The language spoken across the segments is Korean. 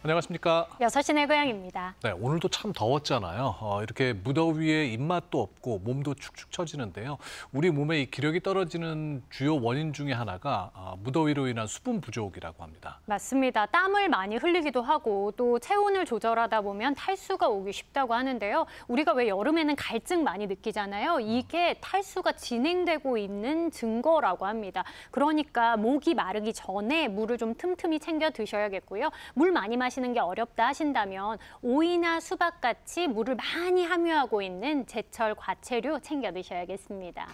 안녕하십니까. 여섯 시내 고향입니다. 네, 오늘도 참 더웠잖아요. 어, 이렇게 무더위에 입맛도 없고 몸도 축축 처지는데요. 우리 몸의 이 기력이 떨어지는 주요 원인 중에 하나가 어, 무더위로 인한 수분 부족이라고 합니다. 맞습니다. 땀을 많이 흘리기도 하고 또 체온을 조절하다 보면 탈수가 오기 쉽다고 하는데요. 우리가 왜 여름에는 갈증 많이 느끼잖아요. 이게 탈수가 진행되고 있는 증거라고 합니다. 그러니까 목이 마르기 전에 물을 좀 틈틈이 챙겨 드셔야겠고요. 물 많이 마 시는 게 어렵다 하신다면 오이나 수박 같이 물을 많이 함유하고 있는 제철 과채류 챙겨 드셔야겠습니다.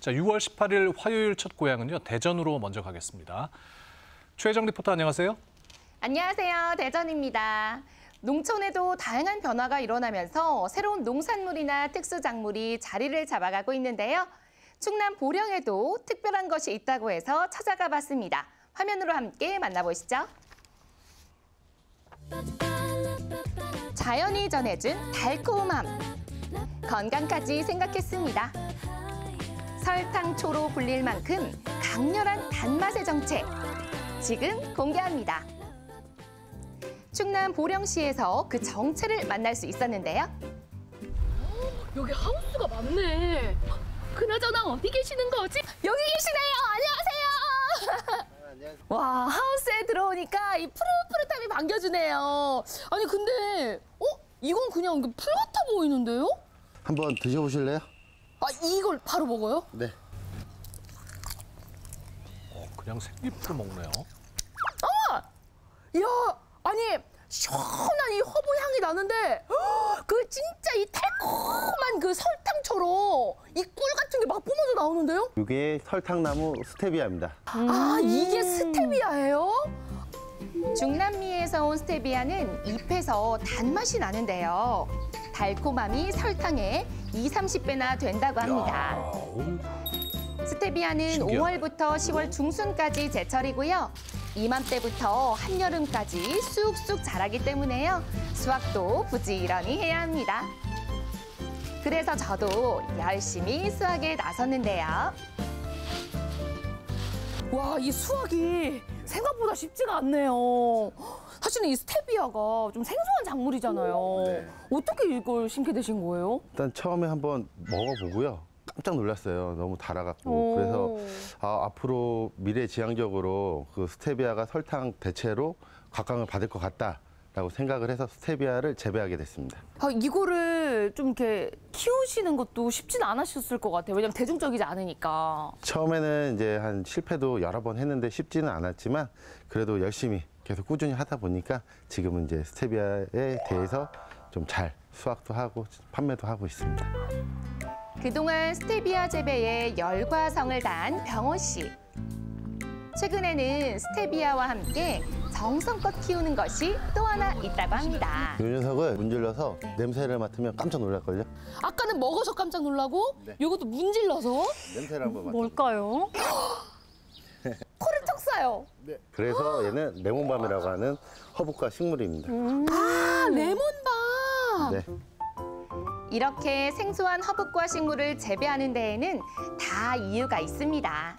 자, 6월 18일 화요일 첫 고향은요. 대전으로 먼저 가겠습니다. 최혜정 리포터 안녕하세요. 안녕하세요. 대전입니다. 농촌에도 다양한 변화가 일어나면서 새로운 농산물이나 특수작물이 자리를 잡아가고 있는데요. 충남 보령에도 특별한 것이 있다고 해서 찾아가 봤습니다. 화면으로 함께 만나보시죠. 자연이 전해준 달콤함. 건강까지 생각했습니다. 설탕초로 불릴 만큼 강렬한 단맛의 정체. 지금 공개합니다. 충남 보령시에서 그 정체를 만날 수 있었는데요. 여기 하우스가 많네. 그나저나 어디 계시는 거지? 여기 계시네요. 안녕하세요. 와 하우스에 들어오니까 이 푸릇푸릇함이 반겨주네요. 아니 근데 어 이건 그냥 풀 같아 보이는데요? 한번 드셔보실래요? 아 이걸 바로 먹어요? 네. 어, 그냥 생잎을 먹네요. 이야 아니 시원한 이 허브 향이 나는데 헉, 그 진짜 이 달콤한 그 설탕처럼 이 꿀 같은 게 막 뿜어져 나오는데요? 이게 설탕나무 스테비아입니다. 아 이게 스테비아예요? 중남미에서 온 스테비아는 잎에서 단맛이 나는데요. 달콤함이 설탕의 2, 30배나 된다고 합니다. 스테비아는 신기하네. 5월부터 10월 중순까지 제철이고요. 이맘때부터 한여름까지 쑥쑥 자라기 때문에요. 수확도 부지런히 해야 합니다. 그래서 저도 열심히 수확에 나섰는데요. 와, 이 수확이 생각보다 쉽지가 않네요. 사실은 이 스테비아가 좀 생소한 작물이잖아요. 네. 어떻게 이걸 심게 되신 거예요? 일단 처음에 한번 먹어보고요. 깜짝 놀랐어요. 너무 달아갖고. 오. 그래서 아, 앞으로 미래지향적으로 그 스테비아가 설탕 대체로 각광을 받을 것 같다 라고 생각을 해서 스테비아를 재배하게 됐습니다. 아, 이거를 좀 이렇게 키우시는 것도 쉽진 않으셨을 것 같아요. 왜냐면 대중적이지 않으니까. 처음에는 이제 한 실패도 여러 번 했는데 쉽지는 않았지만 그래도 열심히 계속 꾸준히 하다 보니까 지금은 이제 스테비아에 대해서 좀 잘 수확도 하고 판매도 하고 있습니다. 그동안 스테비아 재배에 열과 성을 다한 병호 씨. 최근에는 스테비아와 함께 정성껏 키우는 것이 또 하나 있다고 합니다. 이 녀석을 문질러서 냄새를 맡으면 깜짝 놀랄걸요? 아까는 먹어서 깜짝 놀라고 네. 이것도 문질러서 냄새를 한번 맡아. 뭘까요? 코를 턱 쏴요. 그래서 얘는 레몬밤이라고 하는 허브과 식물입니다. 아, 레몬밤. 네. 이렇게 생소한 허브과 식물을 재배하는 데에는 다 이유가 있습니다.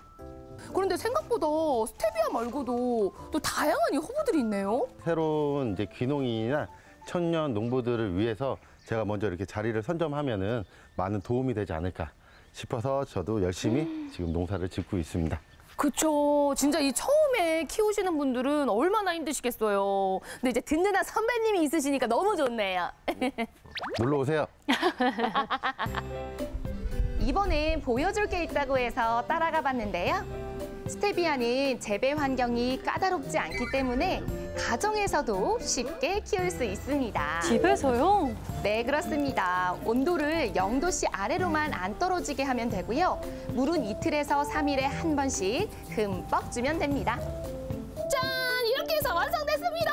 그런데 생각보다 스테비아 말고도 또 다양한 이 허브들이 있네요. 새로운 이제 귀농인이나 청년 농부들을 위해서 제가 먼저 이렇게 자리를 선점하면은 많은 도움이 되지 않을까 싶어서 저도 열심히 지금 농사를 짓고 있습니다. 그쵸. 진짜 이 처음에 키우시는 분들은 얼마나 힘드시겠어요. 근데 이제 든든한 선배님이 있으시니까 너무 좋네요. 놀러 오세요. 이번엔 보여줄 게 있다고 해서 따라가 봤는데요. 스테비아는 재배 환경이 까다롭지 않기 때문에 가정에서도 쉽게 키울 수 있습니다. 집에서요? 네, 그렇습니다. 온도를 0도씨 아래로만 안 떨어지게 하면 되고요. 물은 이틀에서 삼일에 한 번씩 흠뻑 주면 됩니다. 짠! 이렇게 해서 완성됐습니다!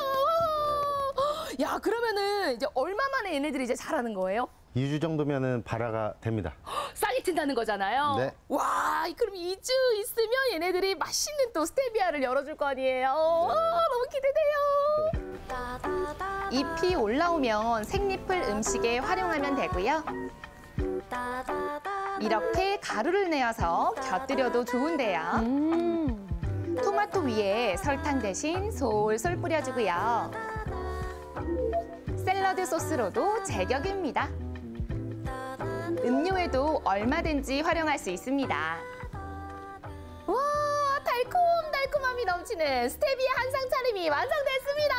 야, 그러면은 이제 얼마 만에 얘네들이 이제 자라는 거예요? 2주 정도면은 발화가 됩니다. 싹이 튼다는 거잖아요. 네. 와, 그럼 2주 있으면 얘네들이 맛있는 또 스테비아를 열어줄 거 아니에요. 아, 너무 기대돼요. 잎이 올라오면 생잎을 음식에 활용하면 되고요. 이렇게 가루를 내어서 곁들여도 좋은데요. 음. 토마토 위에 설탕 대신 솔솔 뿌려주고요. 샐러드 소스로도 제격입니다. 음료에도 얼마든지 활용할 수 있습니다. 와, 달콤달콤함이 넘치는 스테비아 한상 차림이 완성됐습니다.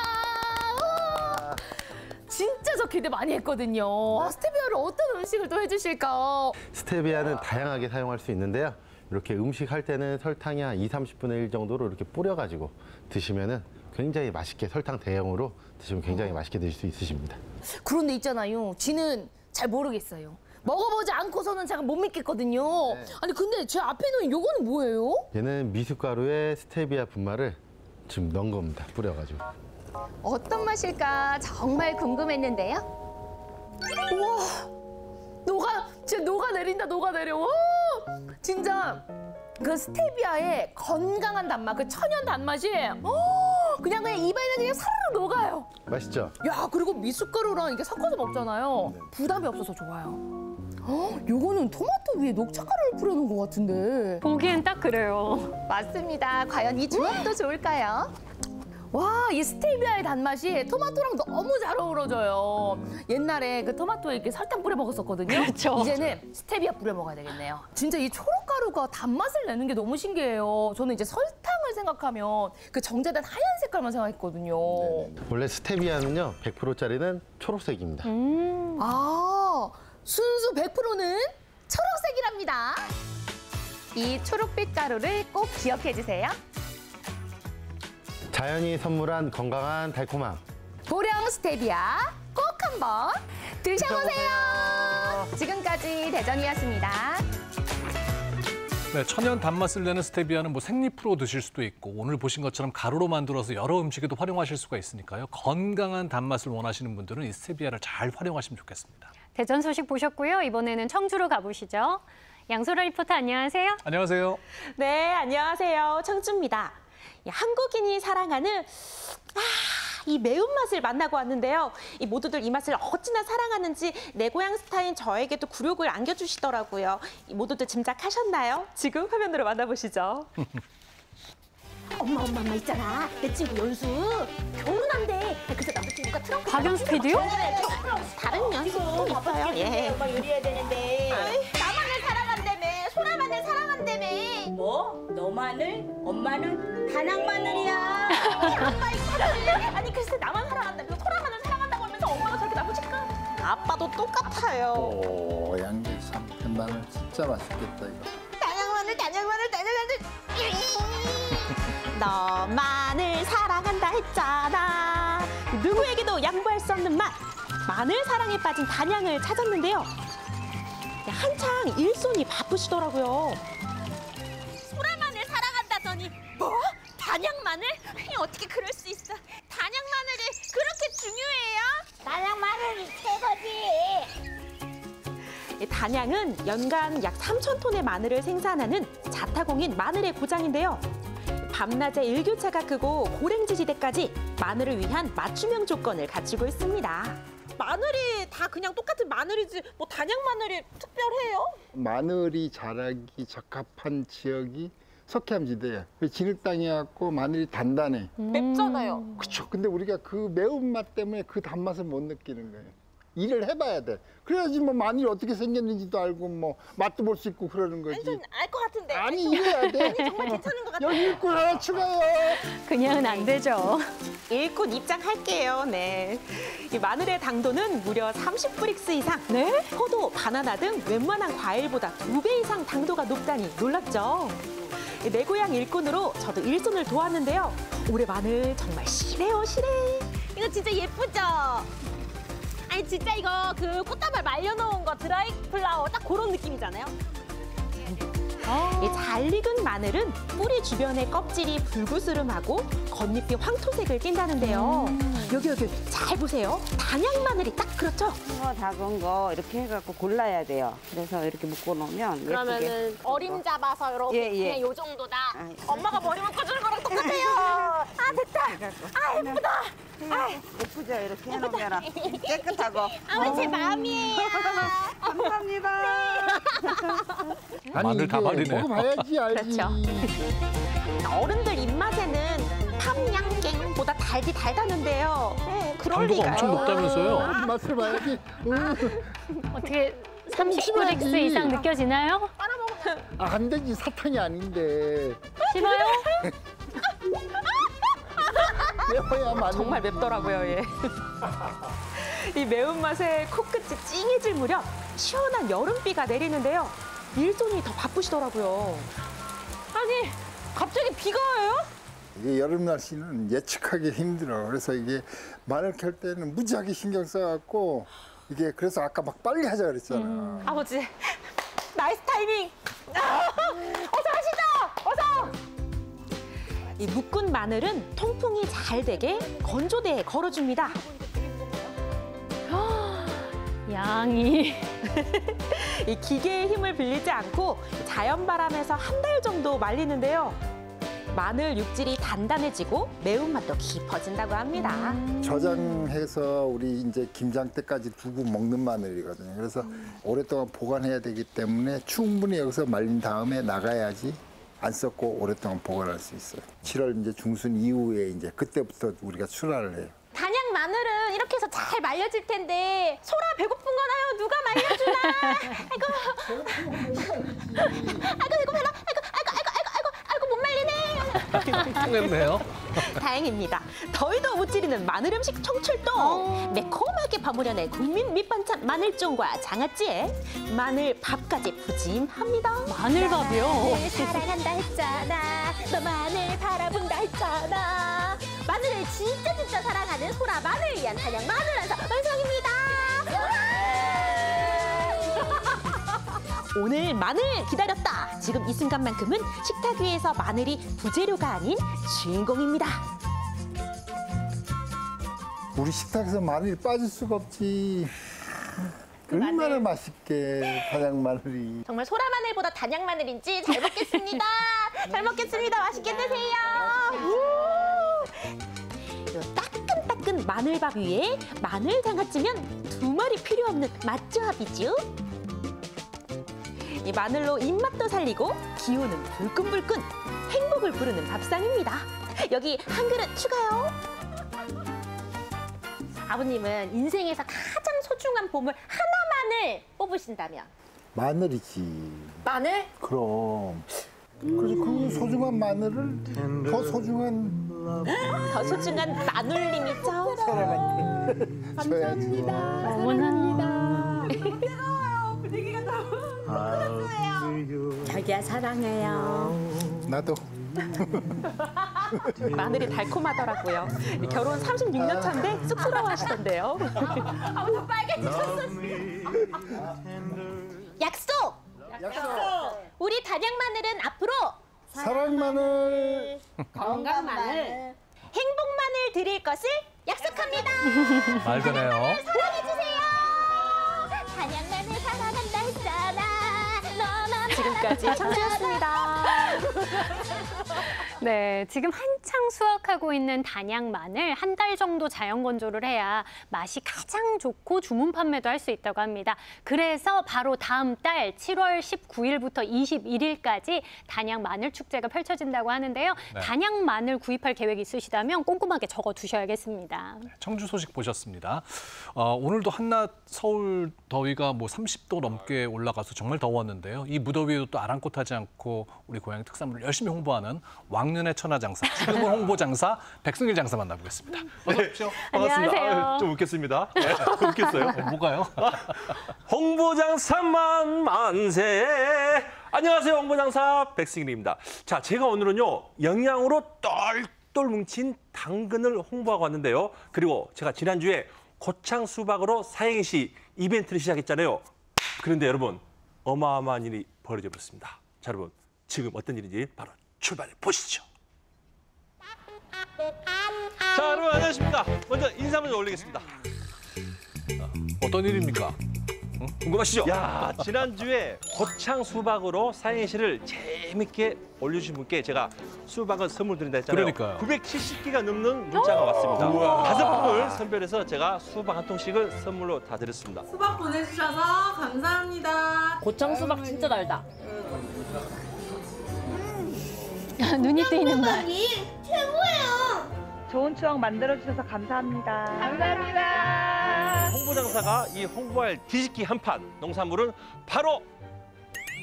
진짜 저 기대 많이 했거든요. 아, 스테비아를 어떤 음식을 또 해주실까? 스테비아는 다양하게 사용할 수 있는데요. 이렇게 음식 할 때는 설탕이 한 2, 30분의 1 정도로 이렇게 뿌려가지고 드시면은 굉장히 맛있게 설탕 대용으로 드시면 굉장히 맛있게 드실 수 있으십니다. 그런데 있잖아요. 지는 잘 모르겠어요. 먹어보지 않고서는 제가 못 믿겠거든요. 아니 근데 제 앞에 있는 요거는 뭐예요? 얘는 미숫가루에 스테비아 분말을 지금 넣은 겁니다. 뿌려가지고. 어떤 맛일까 정말 궁금했는데요. 녹아, 진짜 녹아 내린다, 녹아 내려. 와, 진짜 그 스테비아의 건강한 단맛, 그 천연 단맛이 어, 그냥 그냥 입에는 그냥 사르르 녹아요. 맛있죠? 야, 그리고 미숫가루랑 이렇게 섞어서 먹잖아요. 부담이 없어서 좋아요. 어, 요거는 토마토 위에 녹차가루를 뿌려놓은 것 같은데. 보기엔 딱 그래요. 맞습니다. 과연 이 조합도 좋을까요? 와, 이 스테비아의 단맛이 토마토랑 너무 잘 어우러져요. 옛날에 그 토마토에 이렇게 설탕 뿌려 먹었었거든요. 그렇죠. 이제는 스테비아 뿌려 먹어야 되겠네요. 진짜 이 초록가루가 단맛을 내는 게 너무 신기해요. 저는 이제 설탕을 생각하면 그 정제된 하얀 색깔만 생각했거든요. 원래 스테비아는요, 100%짜리는 초록색입니다. 아, 순수 100%는 초록색이랍니다. 이 초록빛 가루를 꼭 기억해 주세요. 자연이 선물한 건강한 달콤함. 보령 스테비아 꼭 한번 드셔보세요. 지금까지 대전이었습니다. 네, 천연 단맛을 내는 스테비아는 뭐 생잎으로 드실 수도 있고 오늘 보신 것처럼 가루로 만들어서 여러 음식에도 활용하실 수가 있으니까요. 건강한 단맛을 원하시는 분들은 이 스테비아를 잘 활용하시면 좋겠습니다. 대전 소식 보셨고요. 이번에는 청주로 가보시죠. 양소라 리포터 안녕하세요. 안녕하세요. 네, 안녕하세요. 청주입니다. 이 한국인이 사랑하는 아, 이 매운맛을 만나고 왔는데요. 이 모두들 이 맛을 어찌나 사랑하는지 내 고향 스타인 저에게도 굴욕을 안겨주시더라고요. 이 모두들 짐작하셨나요? 지금 화면으로 만나보시죠. 엄마 엄마 엄마 있잖아 내 친구 연수 결혼한대 그래서 남자친구가 트렁크 박연수 PD요? 다른 연습도 있어요. 예. 엄마 요리해야 되는데 나만을 사랑한다며, 소라만을 사랑한다며. 뭐? 너마늘? 엄마는 단양 마늘이야 엄마 이 사랑을 아니 글쎄 나만 사랑한다며 소라만을 사랑한다고 하면서 엄마가 저렇게 나무칠까? 아빠도 똑같아요. 오, 양계삼 마늘 진짜 맛있겠다 이거. 단양마늘 단양마늘 단양마늘 너만을 사랑한다 했잖아 누구에게도 양보할 수 없는 맛 마늘 사랑에 빠진 단양을 찾았는데요 한창 일손이 바쁘시더라고요 소라마늘 사랑한다더니 뭐? 단양마늘? 어떻게 그럴 수 있어 단양마늘이 그렇게 중요해요? 단양 마늘이 최고지 이 단양은 연간 약 3천 톤의 마늘을 생산하는 자타공인 마늘의 고장인데요. 밤낮의 일교차가 크고 고랭지 지대까지 마늘을 위한 맞춤형 조건을 갖추고 있습니다. 마늘이 다 그냥 똑같은 마늘이지 뭐 단양 마늘이 특별해요? 마늘이 자라기 적합한 지역이 석회암 지대야. 진흙 땅이갖고 마늘이 단단해. 맵잖아요. 그렇죠. 근데 우리가 그 매운맛 때문에 그 단맛을 못 느끼는 거예요. 일을 해봐야 돼. 그래야지 뭐 마늘이 어떻게 생겼는지도 알고 뭐 맛도 볼 수 있고 그러는 거지. 알것 같은데. 아니 이래야 돼. 정말 괜찮은 것 같아요. 여기 일꾼 하나 추가요. 그냥은 안 되죠. 일꾼 입장할게요. 네. 이 마늘의 당도는 무려 30브릭스 이상. 네? 포도, 바나나 등 웬만한 과일보다 두 배 이상 당도가 높다니 놀랍죠. 내 고향 일꾼으로 저도 일손을 도왔는데요. 올해 마늘 정말 실해요, 실해. 이거 진짜 예쁘죠? 아니 진짜 이거 그 꽃다발 말려놓은 거 드라이 플라워 딱 그런 느낌이잖아요. 이잘 익은 마늘은 뿌리 주변의 껍질이 불구스름하고 겉잎이 황토색을 띈다는데요. 여기 여기 잘 보세요. 단양 마늘이 딱 그렇죠. 거 작은 거 이렇게 해갖고 골라야 돼요. 그래서 이렇게 묶어 놓으면 예쁘게. 그러면은 어림 잡아서 이렇게 예, 예. 그냥 요 정도다. 아, 엄마가 머리 묶어주는 거랑 똑같아요. 아 됐다. 아 예쁘다. 예쁘죠 이렇게 해놓으면 깨끗하고. 아제 마음이에요. 감사합니다. 아니 마늘 이게 다발이네. 먹어봐야지 알지. 그렇죠. 어른들 입맛에는 탐양갱 보다 달디 달다는데요. 음, 그럴 리가요. 엄청 높다면서요? 맛을 봐야지. 응. 어떻게 39릭스 씹어야지. 이상 느껴지나요? 아, 안 되지. 사탕이 아닌데. 씹어요? 매워야. 정말 맵더라고요, 예. 이 매운맛에 코끝이 찡해질 무렵 시원한 여름비가 내리는데요. 일손이 더 바쁘시더라고요. 아니 갑자기 비가 와요? 이게 여름 날씨는 예측하기 힘들어. 그래서 이게 마늘 켤 때는 무지하게 신경 써갖고 이게 그래서 아까 막 빨리 하자 그랬잖아. 아버지 nice 타이밍. 아, 어서 하시죠. 어서. 이 묶은 마늘은 통풍이 잘 되게 건조대에 걸어줍니다. 양이 이 기계의 힘을 빌리지 않고 자연 바람에서 한 달 정도 말리는데요. 마늘 육질이 단단해지고 매운맛도 깊어진다고 합니다. 저장해서 우리 이제 김장 때까지 두고 먹는 마늘이거든요. 그래서 오랫동안 보관해야 되기 때문에 충분히 여기서 말린 다음에 나가야지 안 썩고 오랫동안 보관할 수 있어요. 7월 이제 중순 이후에 이제 그때부터 우리가 출하를 해요. 단양 마늘은 이렇게 해서 잘 말려질 텐데 소라 배고픈 거나요? 누가 말려주나? 아이고, 아이고 이거 봐라. 아이고, 아이고, 아이고, 아이고 못 말리네. 통했네요. 다행입니다. 더위도 못 지르는 마늘 음식 청출동. 매콤하게 버무려낸 국민 밑반찬 마늘종과 장아찌에 마늘 밥까지 푸짐합니다. 마늘밥이요. 마늘 사랑한다 했잖아. 너 마늘 바라본다 했잖아. 마늘을 진짜 진짜 사랑하는 소라 마늘 위한 단양 마늘 한사 완성입니다. 오늘 마늘 기다렸다. 지금 이 순간만큼은 식탁 위에서 마늘이 부재료가 아닌 주인공입니다. 우리 식탁에서 마늘이 빠질 수가 없지. 얼마나 맛있게 단양 마늘이. 정말 소라 마늘보다 단양 마늘인지 잘 먹겠습니다. 잘 먹겠습니다. 맛있게 드세요. 요 따끈따끈 마늘밥 위에 마늘 장아찌면 두 마리 필요 없는 맛조합이죠. 이 마늘로 입맛도 살리고 기운은 불끈불끈 행복을 부르는 밥상입니다. 여기 한 그릇 추가요. 아버님은 인생에서 가장 소중한 보물 하나만을 뽑으신다면 마늘이지. 마늘? 그럼. 그래서 그 소중한 마늘을 더 소중한 더 소중한 마눌님이죠. 줘야지. 어머나. 자기야 사랑해요. 나도. 마늘이 달콤하더라고요. 결혼 36년 차인데 쑥스러워하시던데요. 아버님 빨개지셨어. 약속! 약속. 우리 단양 마늘은 앞으로 사랑 마늘. 건강 마늘, 행복 마늘 드릴 것을 약속합니다. 말 되네요. 사랑해 주세요. 단양 마늘. 너만 지금까지 청주였습니다. 네, 지금 한창 수확하고 있는 단양 마늘 한 달 정도 자연 건조를 해야 맛이 가장 좋고 주문 판매도 할 수 있다고 합니다. 그래서 바로 다음 달 7월 19일부터 21일까지 단양 마늘 축제가 펼쳐진다고 하는데요. 네. 단양 마늘 구입할 계획 있으시다면 꼼꼼하게 적어 두셔야겠습니다. 청주 소식 보셨습니다. 어, 오늘도 한낮 서울 더위가 뭐 30도 넘게 올라가서 정말 더웠는데요. 이 무더위에도 또 아랑곳하지 않고 우리 고향 특산물을 열심히 홍보하는 왕 년의 천하장사, 지금은 홍보장사 백승일 장사 만나보겠습니다. 어서 오십시오. 안녕하세요. 아유, 좀 웃겠습니다. 네, 웃겠어요. 어, 뭐가요? 홍보장사만 만세. 안녕하세요. 홍보장사 백승일입니다. 자, 제가 오늘은요, 영양으로 똘똘 뭉친 당근을 홍보하고 왔는데요. 그리고 제가 지난주에 고창 수박으로 사행시 이벤트를 시작했잖아요. 그런데 여러분, 어마어마한 일이 벌어져 버렸습니다. 자, 여러분, 지금 어떤 일인지 바로 출발해 보시죠. 자, 여러분 안녕하십니까? 먼저 인사 먼저 올리겠습니다. 어떤 일입니까? 궁금하시죠? 야, 지난주에 고창 수박으로 사행시를 재밌게 올려주신 분께 제가 수박을 선물 드린다 했잖아요. 그러니까요. 970개가 넘는 문자가 왔습니다. 우와. 다섯 분을 선별해서 제가 수박 한 통씩을 선물로 다 드렸습니다. 수박 보내주셔서 감사합니다. 고창 수박 진짜 달다. 눈이 뜨이는 말. 최고예요. 좋은 추억 만들어주셔서 감사합니다. 감사합니다. 홍보장사가 이 홍보할 뒤집기 한판 농산물은 바로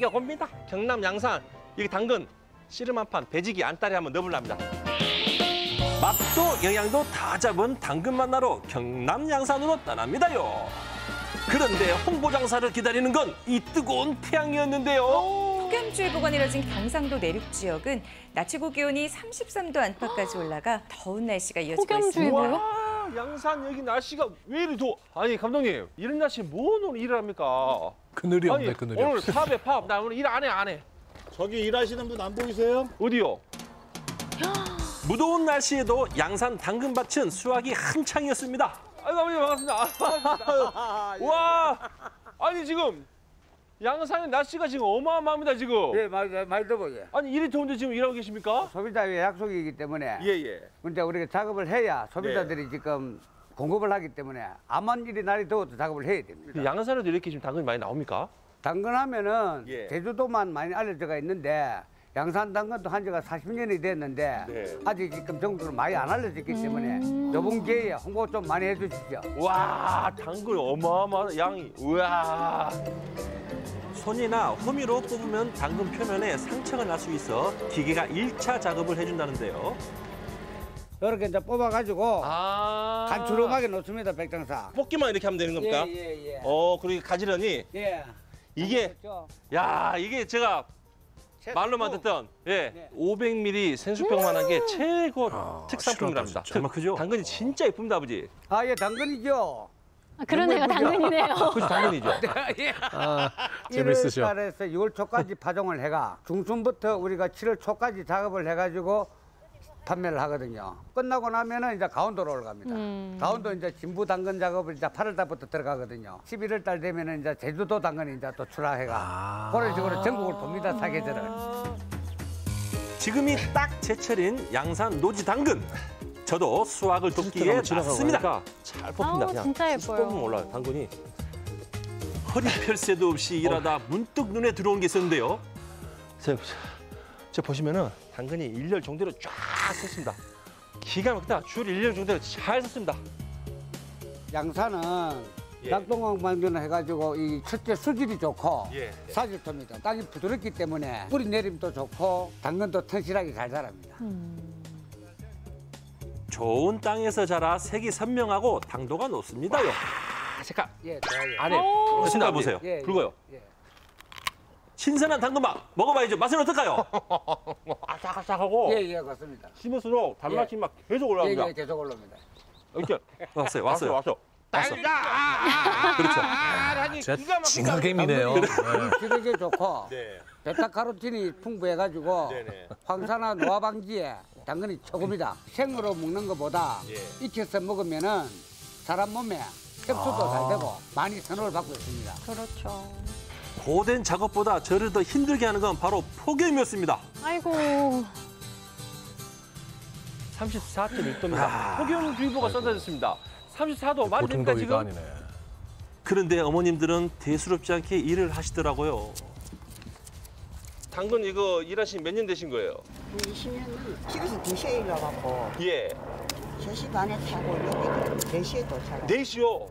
이겁니다. 경남 양산 이게 당근 씨름 한판 배지기 안달에 한번 넣어볼랍니다. 맛도 영양도 다 잡은 당근 만나러 경남 양산으로 떠납니다요. 그런데 홍보 장사를 기다리는 건 이 뜨거운 태양이었는데요. 폭염주의보가 내려진 경상도 내륙 지역은 낮 최고 기온이 33도 안팎까지 올라가 더운 날씨가 이어지고 있습니다. 와, 양산 여기 날씨가 왜 이리 더워? 아니 감독님 이런 날씨에 뭔 오늘 일을 합니까? 그늘이 아니 없네, 그늘이 오늘. 파업에 파업. 나 오늘 일 안 해, 안 해. 저기 일하시는 분 안 보이세요? 어디요? 무더운 날씨에도 양산 당근밭은 수확이 한창이었습니다. 아이고 아버님 반갑습니다. 와, 아니 지금 양산의 날씨가 지금 어마어마합니다 지금. 예, 많이, 많이 더워요. 아니 이리 더운데 지금 일하고 계십니까? 소비자의 약속이기 때문에. 예, 예. 근데 우리가 작업을 해야 소비자들이 지금 공급을 하기 때문에 암만 일이 날이 더워도 작업을 해야 됩니다. 그 양산에도 이렇게 지금 당근이 많이 나옵니까? 당근하면은 예. 제주도만 많이 알려져가 있는데 양산 당근도 한 지가 40년이 됐는데 네. 아직 지금 정도로 많이 안 알려졌기 때문에 이번 기회에 홍보 좀 많이 해주십시오. 와, 당근 어마어마한 양이. 우와. 손이나 호미로 뽑으면 당근 표면에 상처가 날 수 있어 기계가 일차 작업을 해준다는데요. 이렇게 이제 뽑아가지고 아. 간추름하게 놓습니다, 백장사. 뽑기만 이렇게 하면 되는 겁니까? 예, 예, 예. 어, 그리고 가지런히 예. 이게. 야, 이게 제가 말로만 듣던 예, 500ml 생수병만한 게 최고 특산품이랍니다. 진짜. 정말 크죠? 당근이 진짜 예쁩니다, 아버지. 아, 예, 당근이죠. 아, 그런 애가 당근이네요. 그죠, 당근이죠. 예. 아, 1월 재밌으셔. 달에서 6월 초까지 파종을 해가 중순부터 우리가 7월 초까지 작업을 해가지고 판매를 하거든요. 끝나고 나면은 이제 강원도로 올라갑니다. 음. 강원도 이제 진부 당근 작업을 이제 8월 달부터 들어가거든요. 11월 달 되면은 이제 제주도 당근이 이제 또 출하해가 그런 식으로 전국을 돕니다 사계절을. 지금이 딱 제철인 양산 노지 당근. 저도 수확을 돕기에 맞습니다. 잘 뽑힌다. 아우, 그냥 진짜 쑥 예뻐요. 올라요, 당근이. 허리 펼 새도 없이 일하다 문득 눈에 들어온 게 있었는데요. 저, 저 보시면은 당근이 일렬 정도로 쫙 섰습니다. 기가 막히다. 줄 일렬 정도로 잘 섰습니다. 양산은 예. 낙동강 방전을 해가지고 이 첫째 수질이 좋고 예. 사질토입니다. 땅이 부드럽기 때문에 뿌리 내림도 좋고 당근도 튼실하게 잘 자랍니다. 좋은 땅에서 자라 색이 선명하고 당도가 높습니다요. 아, 잠깐. 예, 좋아요. 안에 오. 보신다 보세요. 예, 예, 붉어요. 예. 신선한 당근맛 먹어봐야죠. 맛은 어떨까요? 아삭아삭하고 예, 예, 그렇습니다. 씹을수록 단맛이 막 계속 예, 올라옵니다. 예, 계속 올라옵니다. 이렇게 왔어요, 왔어요. 왔어. 왔어. 그렇죠. 진짜 징하게 미네요. 네. 지르게 좋고 네. 베타카로틴이 풍부해가지고 네네. 황사나 노화 방지에 당근이 최고입니다. 생으로 먹는 것보다 예. 익혀서 먹으면 은 사람 몸에 흡수도 잘 되고 많이 선호를 받고 있습니다. 그렇죠. 고된 작업보다 저를 더 힘들게 하는 건 바로 폭염이었습니다. 아이고. 34.1도입니다. 폭염주의보가 쏟아졌습니다. 34도 말이 보통 됩니까 더위가 지금? 아니네. 그런데 어머님들은 대수롭지 않게 일을 하시더라고요. 당근 이거 일하신 몇 년 되신 거예요? 20년은 집에서 2시에 일어나고 예. 3시 반에 타고 여기 4시에 도착. 4시요.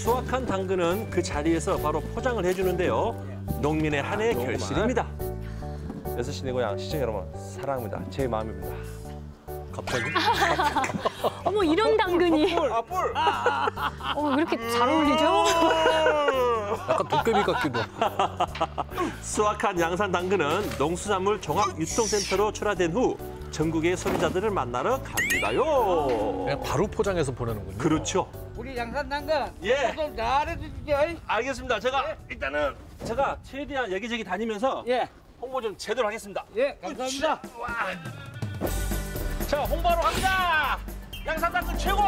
수확한 당근은 그 자리에서 바로 포장을 해주는데요. 농민의 한 해의 결실입니다. 6시 내 고향 시청 여러분 사랑합니다. 제 마음입니다. 갑자기? 어머 이런 당근이. 뿔! 아, 뿔! 어, 왜 이렇게 잘 어울리죠? 약간 도깨비 같기도. 수확한 양산 당근은 농수산물 종합 유통센터로 출하된 후 전국의 소비자들을 만나러 갑니다요. 그냥 바로 포장해서 보내는군요. 그렇죠. 우리 양산 당근 예. 좀 잘해주시죠. 알겠습니다. 제가 일단은 제가 최대한 여기저기 다니면서 예, 홍보 좀 제대로 하겠습니다. 예, 감사합니다. 자, 홍보하러 갑니다. 양산당근 최고!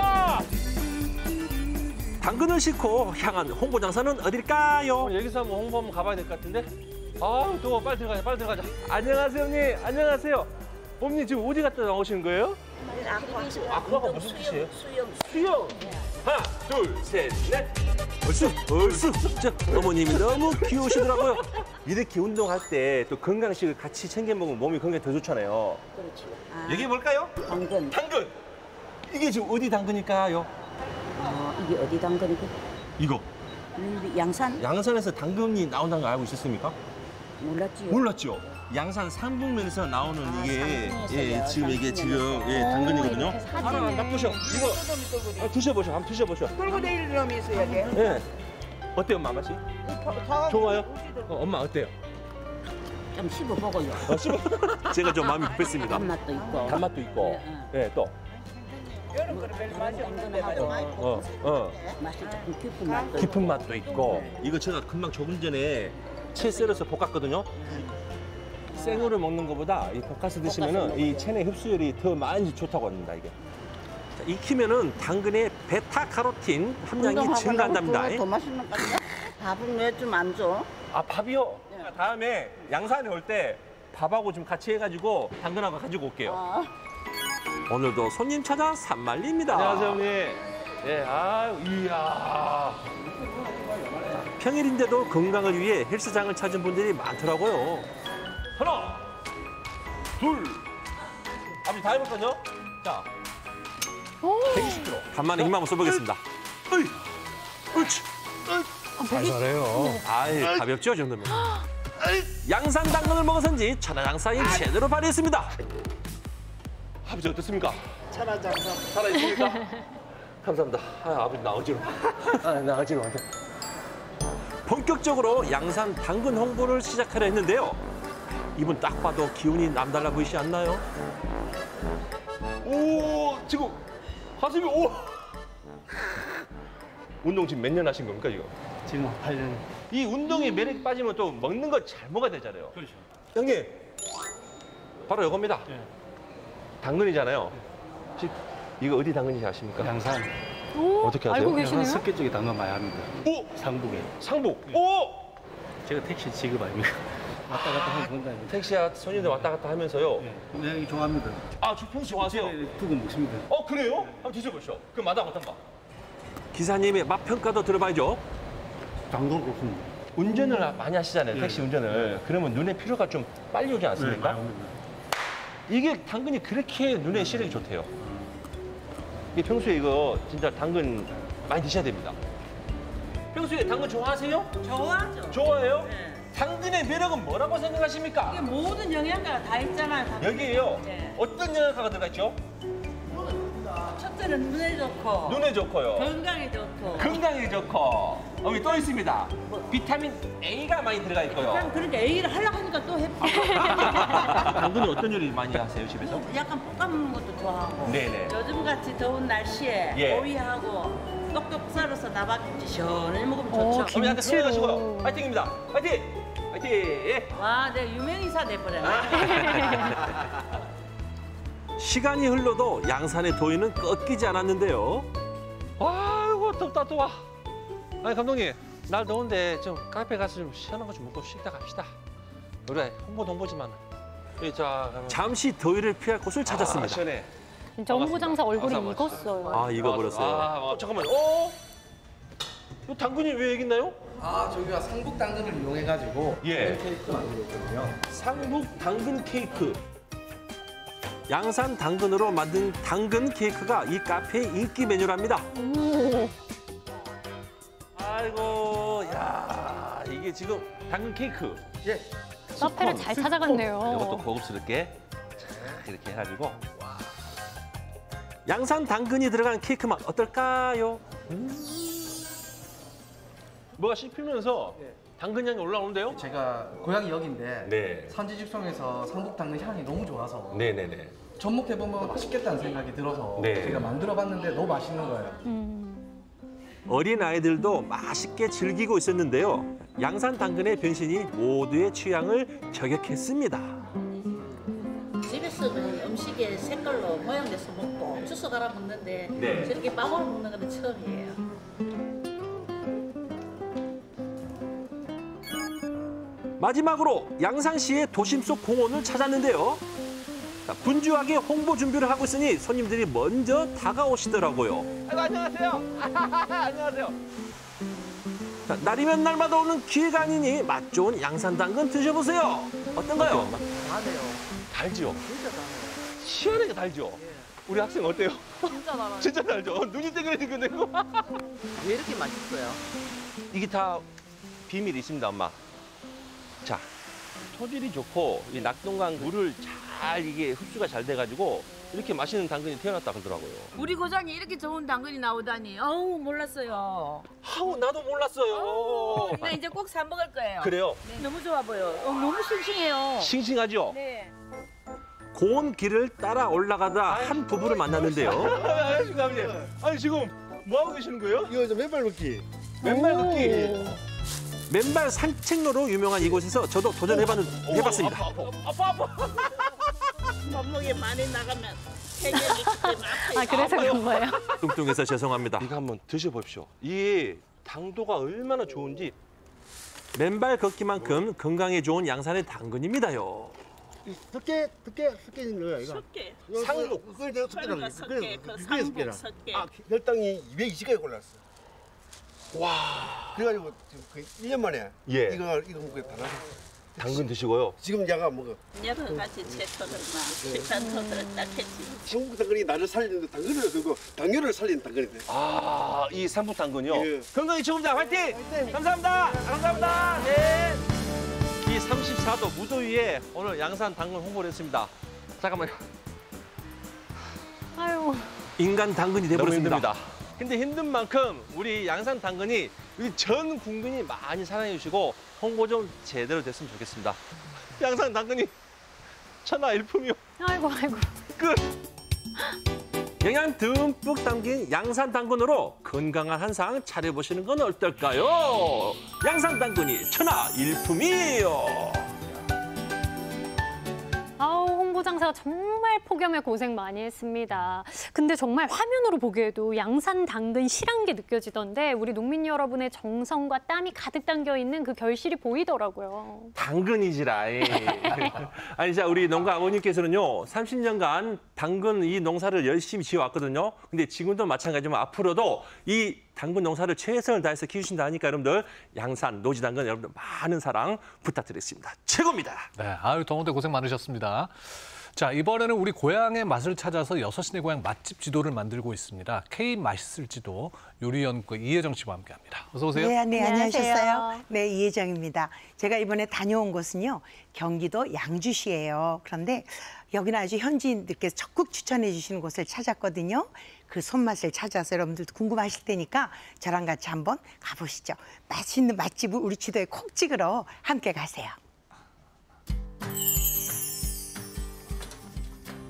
당근을 싣고 향한 홍보 장사는 어딜까요? 어, 여기서 한번 홍보 한번 가봐야 될 것 같은데? 아, 더워. 빨리 들어가자. 빨리 들어가자. 안녕하세요, 형님. 안녕하세요. 어머니 지금 어디 갔다 나오시는 거예요? 아쿠아가 무슨 뜻이에요? 수영. 수영. 하나, 둘, 셋, 넷. 얼쑤, 얼쑤. 자, 어머님이 너무 귀여우시더라고요. 이렇게 운동할 때 또 건강식을 같이 챙겨 먹으면 몸이 건강에 더 좋잖아요. 그렇지. 여기 뭘까요? 당근. 당근. 이게 지금 어디 당근일까요? 어, 이게 어디 당근이고? 이거. 여기 양산? 양산에서 당근이 나온다는 거 알고 있었습니까? 몰랐지요. 몰랐죠. 양산 상북면에서 나오는 이게 상북에서요. 예, 지금 이게 지금 예. 당근이거든요. 하나 맛보셔. 이거 아, 드셔보셔. 한번 드셔보셔. 놈이 있어야 돼. 예. 어때요, 엄마 맛이? 좋아요? 어, 엄마 어때요? 좀 씹어보고요. 어, 씹어. 제가 좀 마음이 급했습니다. 단맛도 있고. 단맛도 있고. 예, 또. 당근하고 어, 어. 맛이 조금 깊은 맛도 깊은 맛도 있고. 이거 제가 금방 조금 전에 채 썰어서 볶았거든요. 생으로 먹는 것보다 이 볶아서 드시면은 이 체내 흡수율이 더 많이 좋다고 합니다, 이게. 자, 익히면은 당근의 베타카로틴 함량이 증가한답니다. 더 맛있는 것 같아. 밥은 왜 좀 안 줘? 아, 밥이요? 다음에 양산에 올 때 밥하고 좀 같이 해가지고 당근하고 가지고 올게요. 오늘도 손님 찾아 산말리입니다. 안녕하세요, 형님. 예, 아유, 이야. 평일인데도 건강을 위해 헬스장을 찾은 분들이 많더라고요. 하나, 둘, 아버지 다 해볼까요? 자, 120kg. 간만에 힘 한번 써보겠습니다. 으이, 옳지. 살살해요. 아이, 가볍죠, 이 정도면. 양산 당근을 먹어서인지 천하장 사인 제대로 발휘했습니다. 아버지 어떻습니까? 천하장사. 살아있습니까? 감사합니다. 아, 아버지 나 어지러. 아, 나 어지러. 본격적으로 양산 당근 홍보를 시작하려 했는데요. 이분 딱 봐도 기운이 남달라 보이지 않나요? 오, 지금 가슴이 오. 운동 지금 몇 년 하신 겁니까 지금? 지금 8년. 이 운동에 매력이 빠지면 또 먹는 거 잘 먹어야 되잖아요. 그렇죠. 형님, 바로 이겁니다. 당근이잖아요. 혹시 이거 어디 당근인지 아십니까? 양산. 어떻게 아세요? 알고 계시네요. 양산 습계 쪽에 당근 많이 합니다. 오! 상북에. 상북. 오! 제가 택시 직업 아닙니까? 왔다 갔다 하면 본다. 택시야 손님들 왔다 갔다 하면서요. 네, 이거 좋아합니다. 아, 저 평소 좋아하세요? 두고 먹습니다. 어, 그래요? 한번 드셔보시죠. 그 맛은 어떤가? 기사님의 맛 평가도 들어봐야죠. 당근 좋습니다. 운전을 많이 하시잖아요, 네. 택시 운전을. 그러면 눈에 피로가 좀 빨리 오지 않습니까? 네. 이게 당근이 그렇게 눈에 시력이 좋대요. 이게 평소에 이거 진짜 당근 많이 드셔야 됩니다. 평소에 당근 좋아하세요? 좋아하죠. 좋아해요? 당근의 매력은 뭐라고 생각하십니까? 이게 모든 영양가가 다 있잖아요. 다. 여기에요. 네. 어떤 영양가가 들어가 있죠? 첫째는 눈에 좋고. 눈에 좋고요. 건강에 좋고. 건강에 좋고. 여기 또 있습니다. 비타민 A가 많이 들어가 있고요. 그냥 그렇게 A를 하려고 하니까 또 해봐. 당근은 어떤 요리 많이 하세요, 집에서? 약간 볶아 먹는 것도 좋아하고. 네네. 요즘 같이 더운 날씨에 예. 오이하고 똑똑 썰어서 나박김치 시원히 먹으면 어, 좋죠. 어머니 한테 손해가시고요. 파이팅입니다. 파이팅! 파이팅! 와, 내 유명인사 돼버렸네. 시간이 흘러도 양산의 도인은 꺾이지 않았는데요. 아이고 덥다 더워. 아니 감독님 날 더운데 좀 카페 가서 좀 시원한 거 좀 먹고 쉬다 갑시다. 그래 홍보 홍보지만. 자 잠시 더위를 피할 곳을 찾았습니다. 시원해. 진짜 홍보장사 얼굴이 익었어요. 아 익어버렸어요. 아, 아, 잠깐만. 어? 이 당근이 왜 여기 있나요? 아 저희가 상북 당근을 이용해가지고 예. 케이크 만들고 있거든요. 상북 당근 케이크. 양산 당근으로 만든 당근 케이크가 이 카페의 인기 메뉴랍니다. 아이고, 야 이게 지금 당근 케이크. 예. 카페를 잘 찾아갔네요. 이것도 고급스럽게 자, 이렇게 해가지고. 양산 당근이 들어간 케이크 맛 어떨까요? 음. 뭐가 씹히면서 당근 향이 올라오는데요? 제가 고향이 여기인데 네. 산지 직송에서 상북 당근 향이 너무 좋아서 네네네. 접목해보면 맛있겠다는 생각이 들어서 네. 제가 만들어봤는데 너무 맛있는 거예요. 어린 아이들도 맛있게 즐기고 있었는데요. 양산 당근의 변신이 모두의 취향을 저격했습니다. 집에서는 음식에 색깔로 모양 내서 먹고 주스 갈아 먹는데 네. 저렇게 빵으로 먹는 건 처음이에요. 마지막으로 양산시의 도심 속 공원을 찾았는데요. 자, 분주하게 홍보 준비를 하고 있으니 손님들이 먼저 다가오시더라고요. 아이고 안녕하세요. 안녕하세요. 자, 날이면 날마다 오는 기회가 아니니 맛 좋은 양산 당근 드셔보세요. 어떤가요? 다네요. 달죠? 진짜 다네요. 시원하게 달죠? 우리 학생 어때요? 진짜 달아요. 진짜 달죠? 어, 눈이 땡그레지근해고 왜 이렇게 맛있어요? 이게 다 비밀이 있습니다, 엄마. 자, 토질이 좋고 이 낙동강 물을 잘 이게 흡수가 잘 돼가지고 이렇게 맛있는 당근이 태어났다 그러더라고요. 우리 고장에 이렇게 좋은 당근이 나오다니. 어우 몰랐어요. 아우 나도 몰랐어요. 나 이제 꼭 사 먹을 거예요. 그래요? 네, 너무 좋아 보여. 어, 너무 싱싱해요. 싱싱하죠? 네. 고운 길을 따라 올라가다 한 부부를 만났는데요. 아저씨 아버지, 아니 지금 뭐 하고 계시는 거예요? 이거 저 맨발 걷기. 맨발 걷기. 맨발 산책로로 유명한 이곳에서 저도 도전해봤는 해봤습니다. 아파 아파. 몸무게 많이 나가면 때문에 아, 그래서 그런 거예요? 뚱뚱해서 죄송합니다. 이거 한번 드셔보십시오. 이 당도가 얼마나 좋은지 맨발 걷기만큼 건강에 좋은 양산의 당근입니다요. 섞게 섞게 섞게진 거야 이거. 섞게. 상목. 그걸 내가. 섞게, 그래서 그 섞게라. 섞게. 아 혈당이 220까지 올랐어. 와. 그래가지고 지금 거의 1년 만에 예. 이거 이거 먹고 다 나서. 당근 드시고요. 지금 내가 먹어. 여러 가지 채소를 막 식단소들을 딱 했지. 한국 당근이 나를 살리는데 당근을 그거 당뇨를 살리는 당근이 돼. 아, 이 삼부 당근요. 예. 건강이 좋습니다. 화이팅! 감사합니다. 감사합니다. 네. 이 34도 무더위에 오늘 양산 당근 홍보를 했습니다. 잠깐만요. 아유. 인간 당근이 돼버렸습니다. 근데 힘든 만큼 우리 양산 당근이 우리 전 국민이 많이 사랑해 주시고 홍보 좀 제대로 됐으면 좋겠습니다. 양산 당근이 천하 일품이요. 아이고, 아이고. 끝. 영양 듬뿍 담긴 양산 당근으로 건강한 한상 차려보시는 건 어떨까요? 양산 당근이 천하 일품이에요. 홍보장사가 정말 폭염에 고생 많이 했습니다. 근데 정말 화면으로 보기에도 양산 당근 실한 게 느껴지던데 우리 농민 여러분의 정성과 땀이 가득 담겨 있는 그 결실이 보이더라고요. 당근이지라. 예. 아니, 자, 우리 농가 아버님께서는요, 30년간 당근 이 농사를 열심히 지어왔거든요. 근데 지금도 마찬가지지만 앞으로도 이 당근 농사를 최선을 다해서 키우신다 하니까 여러분들 양산, 노지 당근 여러분들 많은 사랑 부탁드리겠습니다. 최고입니다. 네, 아유 더운데 고생 많으셨습니다. 자, 이번에는 우리 고향의 맛을 찾아서 여섯 시내 고향 맛집 지도를 만들고 있습니다. K 맛있을 지도 요리연구 이혜정 씨와 함께합니다. 어서 오세요. 네, 네, 안녕하세요. 안녕하셨어요. 네, 이혜정입니다. 제가 이번에 다녀온 곳은요, 경기도 양주시예요. 그런데 여기는 아주 현지인들께서 적극 추천해 주시는 곳을 찾았거든요. 그 손맛을 찾아서 여러분들도 궁금하실 테니까 저랑 같이 한번 가보시죠. 맛있는 맛집을 우리 지도에 콕 찍으러 함께 가세요.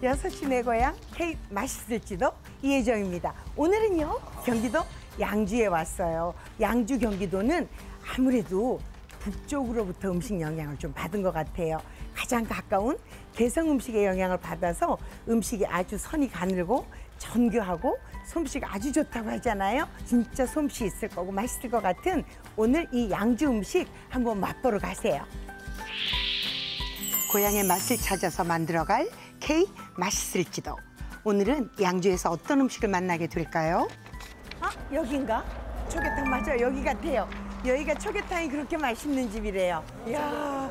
여섯 시내 고향 K 맛있을지도 이혜정입니다. 오늘은요 경기도 양주에 왔어요. 양주 경기도는 아무래도 북쪽으로부터 음식 영향을 좀 받은 것 같아요. 가장 가까운 개성 음식의 영향을 받아서 음식이 아주 선이 가늘고 정교하고 솜씨가 아주 좋다고 하잖아요. 진짜 솜씨 있을 거고 맛있을 것 같은 오늘 이 양주 음식 한번 맛보러 가세요. 고향의 맛을 찾아서 만들어갈 K 맛있을지도. 오늘은 양주에서 어떤 음식을 만나게 될까요? 아 여긴가? 초계탕 맞아요. 여기 같아요. 여기가 초계탕이 그렇게 맛있는 집이래요. 이야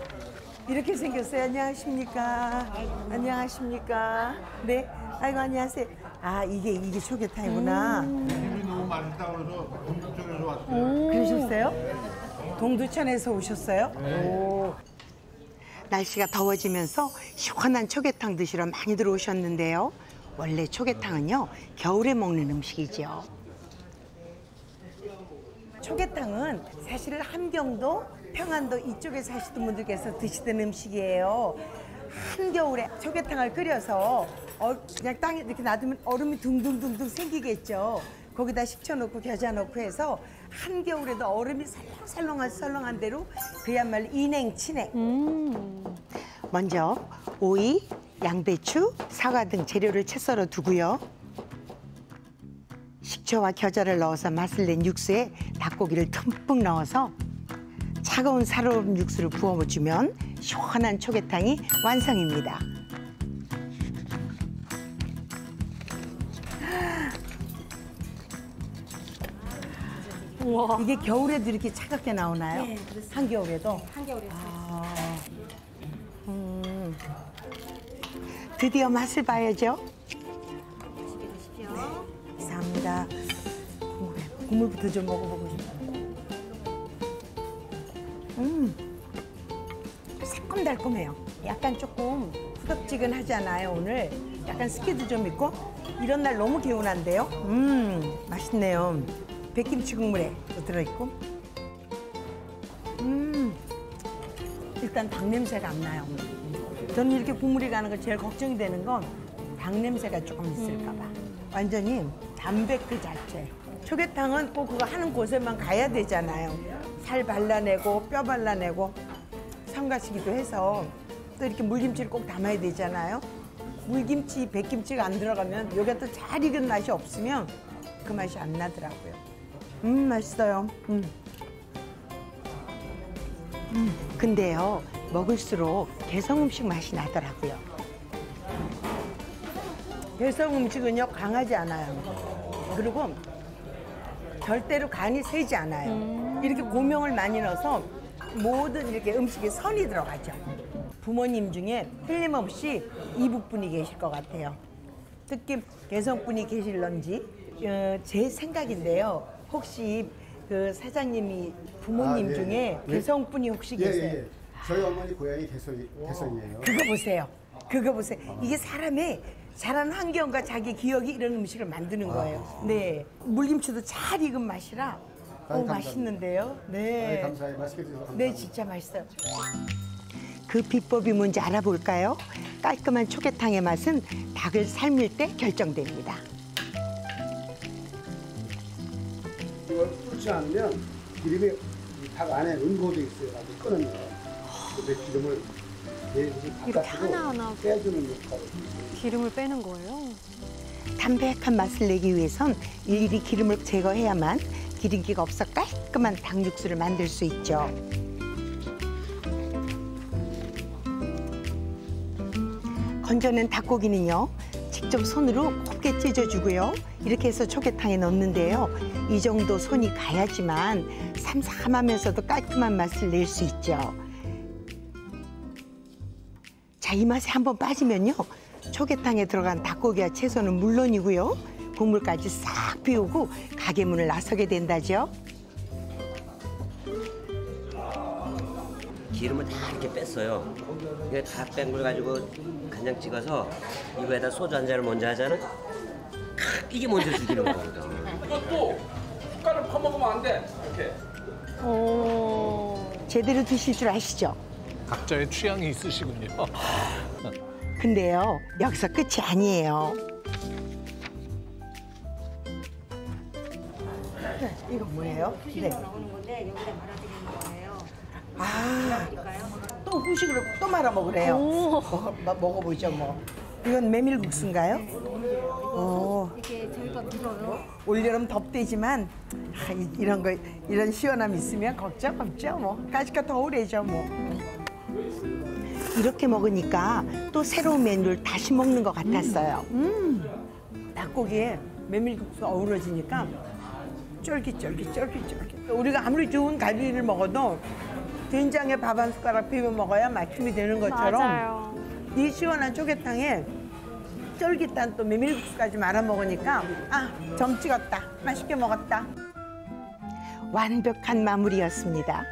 이렇게 생겼어요. 안녕하십니까? 안녕하십니까? 네. 아이고 안녕하세요. 아 이게 이게 초계탕이구나. 집이 너무 맛있다고 그래서 동쪽에서 왔어요. 그러셨어요? 동두천에서 오셨어요? 오. 날씨가 더워지면서 시원한 초계탕 드시러 많이 들어오셨는데요. 원래 초계탕은요 겨울에 먹는 음식이죠. 초계탕은 사실 함경도, 평안도 이쪽에 사시던 분들께서 드시던 음식이에요. 한겨울에 초계탕을 끓여서 어, 그냥 땅에 이렇게 놔두면 얼음이 둥둥둥둥 생기겠죠. 거기다 식초 넣고 겨자 넣고 해서 한겨울에도 얼음이 설렁설렁한 설렁한 대로 그야말로 인행치냉. 먼저 오이, 양배추, 사과 등 재료를 채 썰어 두고요. 식초와 겨자를 넣어서 맛을 낸 육수에 닭고기를 듬뿍 넣어서 차가운 살얼음 육수를 부어주면 시원한 초계탕이 완성입니다. 이게 겨울에도 이렇게 차갑게 나오나요? 네, 그렇습니다. 한겨울에도? 한겨울에 아, 음. 드디어 맛을 봐야죠. 드십시오. 감사합니다. 국물부터 좀 먹어보고 싶어요. 음, 새콤달콤해요. 약간 조금 후덥지근하잖아요, 오늘. 약간 습기도 좀 있고. 이런 날 너무 개운한데요? 음, 맛있네요. 백김치 국물에 또 들어있고. 음, 일단 닭 냄새가 안 나요. 저는 이렇게 국물이 가는 거 제일 걱정이 되는 건 닭 냄새가 조금 있을까 봐. 완전히 담백 그 자체. 초계탕은 꼭 그거 하는 곳에만 가야 되잖아요. 살 발라내고 뼈 발라내고 성가시기도 해서 또 이렇게 물김치를 꼭 담아야 되잖아요. 물김치, 백김치가 안 들어가면 여기가 또잘 익은 맛이 없으면 그 맛이 안 나더라고요. 음, 맛있어요. 음. 음, 근데요, 먹을수록 개성 음식 맛이 나더라고요. 개성 음식은요, 강하지 않아요. 그리고 절대로 간이 세지 않아요. 이렇게 고명을 많이 넣어서 모든 이렇게 음식에 선이 들어가죠. 부모님 중에 틀림없이 이북분이 계실 것 같아요. 특히 개성분이 계실런지 어, 제 생각인데요. 혹시 그 사장님이 부모님 아, 예, 중에 예. 개성분이 혹시 예, 계세요? 예, 예. 저희 어머니 고향이 개성, 개성이에요. 그거 보세요. 그거 보세요. 이게 사람의 자란 환경과 자기 기억이 이런 음식을 만드는 거예요. 네. 물김치도 잘 익은 맛이라 오, 감사합니다. 맛있는데요. 네. 아이, 감사해요. 맛있게 드셔서 감사합니다. 네, 진짜 맛있어요. 그 비법이 뭔지 알아볼까요? 깔끔한 초계탕의 맛은 닭을 삶을 때 결정됩니다. 이걸 끓지 않으면 기름이 이닭 안에 은고도 있어요. 아주 끓으면. 근데 기름을 이렇게 하나하나 빼주는 역할을. 기름을 빼는 거예요. 담백한 맛을 내기 위해선 일일이 기름을 제거해야만 기름기가 없어 깔끔한 닭 육수를 만들 수 있죠. 건져낸 닭고기는요, 직접 손으로 곱게 찢어주고요. 이렇게 해서 초계탕에 넣는데요. 이 정도 손이 가야지만 삼삼하면서도 깔끔한 맛을 낼 수 있죠. 자, 이 맛에 한번 빠지면요. 초계탕에 들어간 닭고기와 채소는 물론이고요. 국물까지 싹 비우고 가게 문을 나서게 된다죠. 기름을 다 이렇게 뺐어요. 이게 다 뺀 걸 가지고 간장 찍어서 이거에다 소주 한 잔을 먼저 하잖아. 크, 이게 먼저 죽이는 거거든. 이것도 숟가락 퍼먹으면 안 돼. 이렇게. 제대로 드실 줄 아시죠? 각자의 취향이 있으시군요. 근데요, 여기서 끝이 아니에요. 이거 뭐예요? 네. 나오는 건데 여기다 말아드리는 거예요. 아, 또 후식으로 또 말아 먹으래요. 먹어보죠, 뭐. 이건 메밀국수인가요? 오, 이렇게 저희가 밀어요. 올여름 덥대지만 아, 이- 이런 거 이런 시원함 있으면 걱정 없죠, 뭐. 까짓거 더 오래죠, 뭐. 이렇게 먹으니까 또 새로운 메뉴를 다시 먹는 것 같았어요. 음, 닭고기에 메밀국수 어우러지니까 쫄깃쫄깃 쫄깃쫄깃. 우리가 아무리 좋은 갈비를 먹어도 된장에 밥 한 숟가락 비벼 먹어야 맞춤이 되는 것처럼 맞아요. 이 시원한 쪼개탕에 쫄깃한 또 메밀국수까지 말아 먹으니까 아, 점 찍었다. 맛있게 먹었다. 완벽한 마무리였습니다.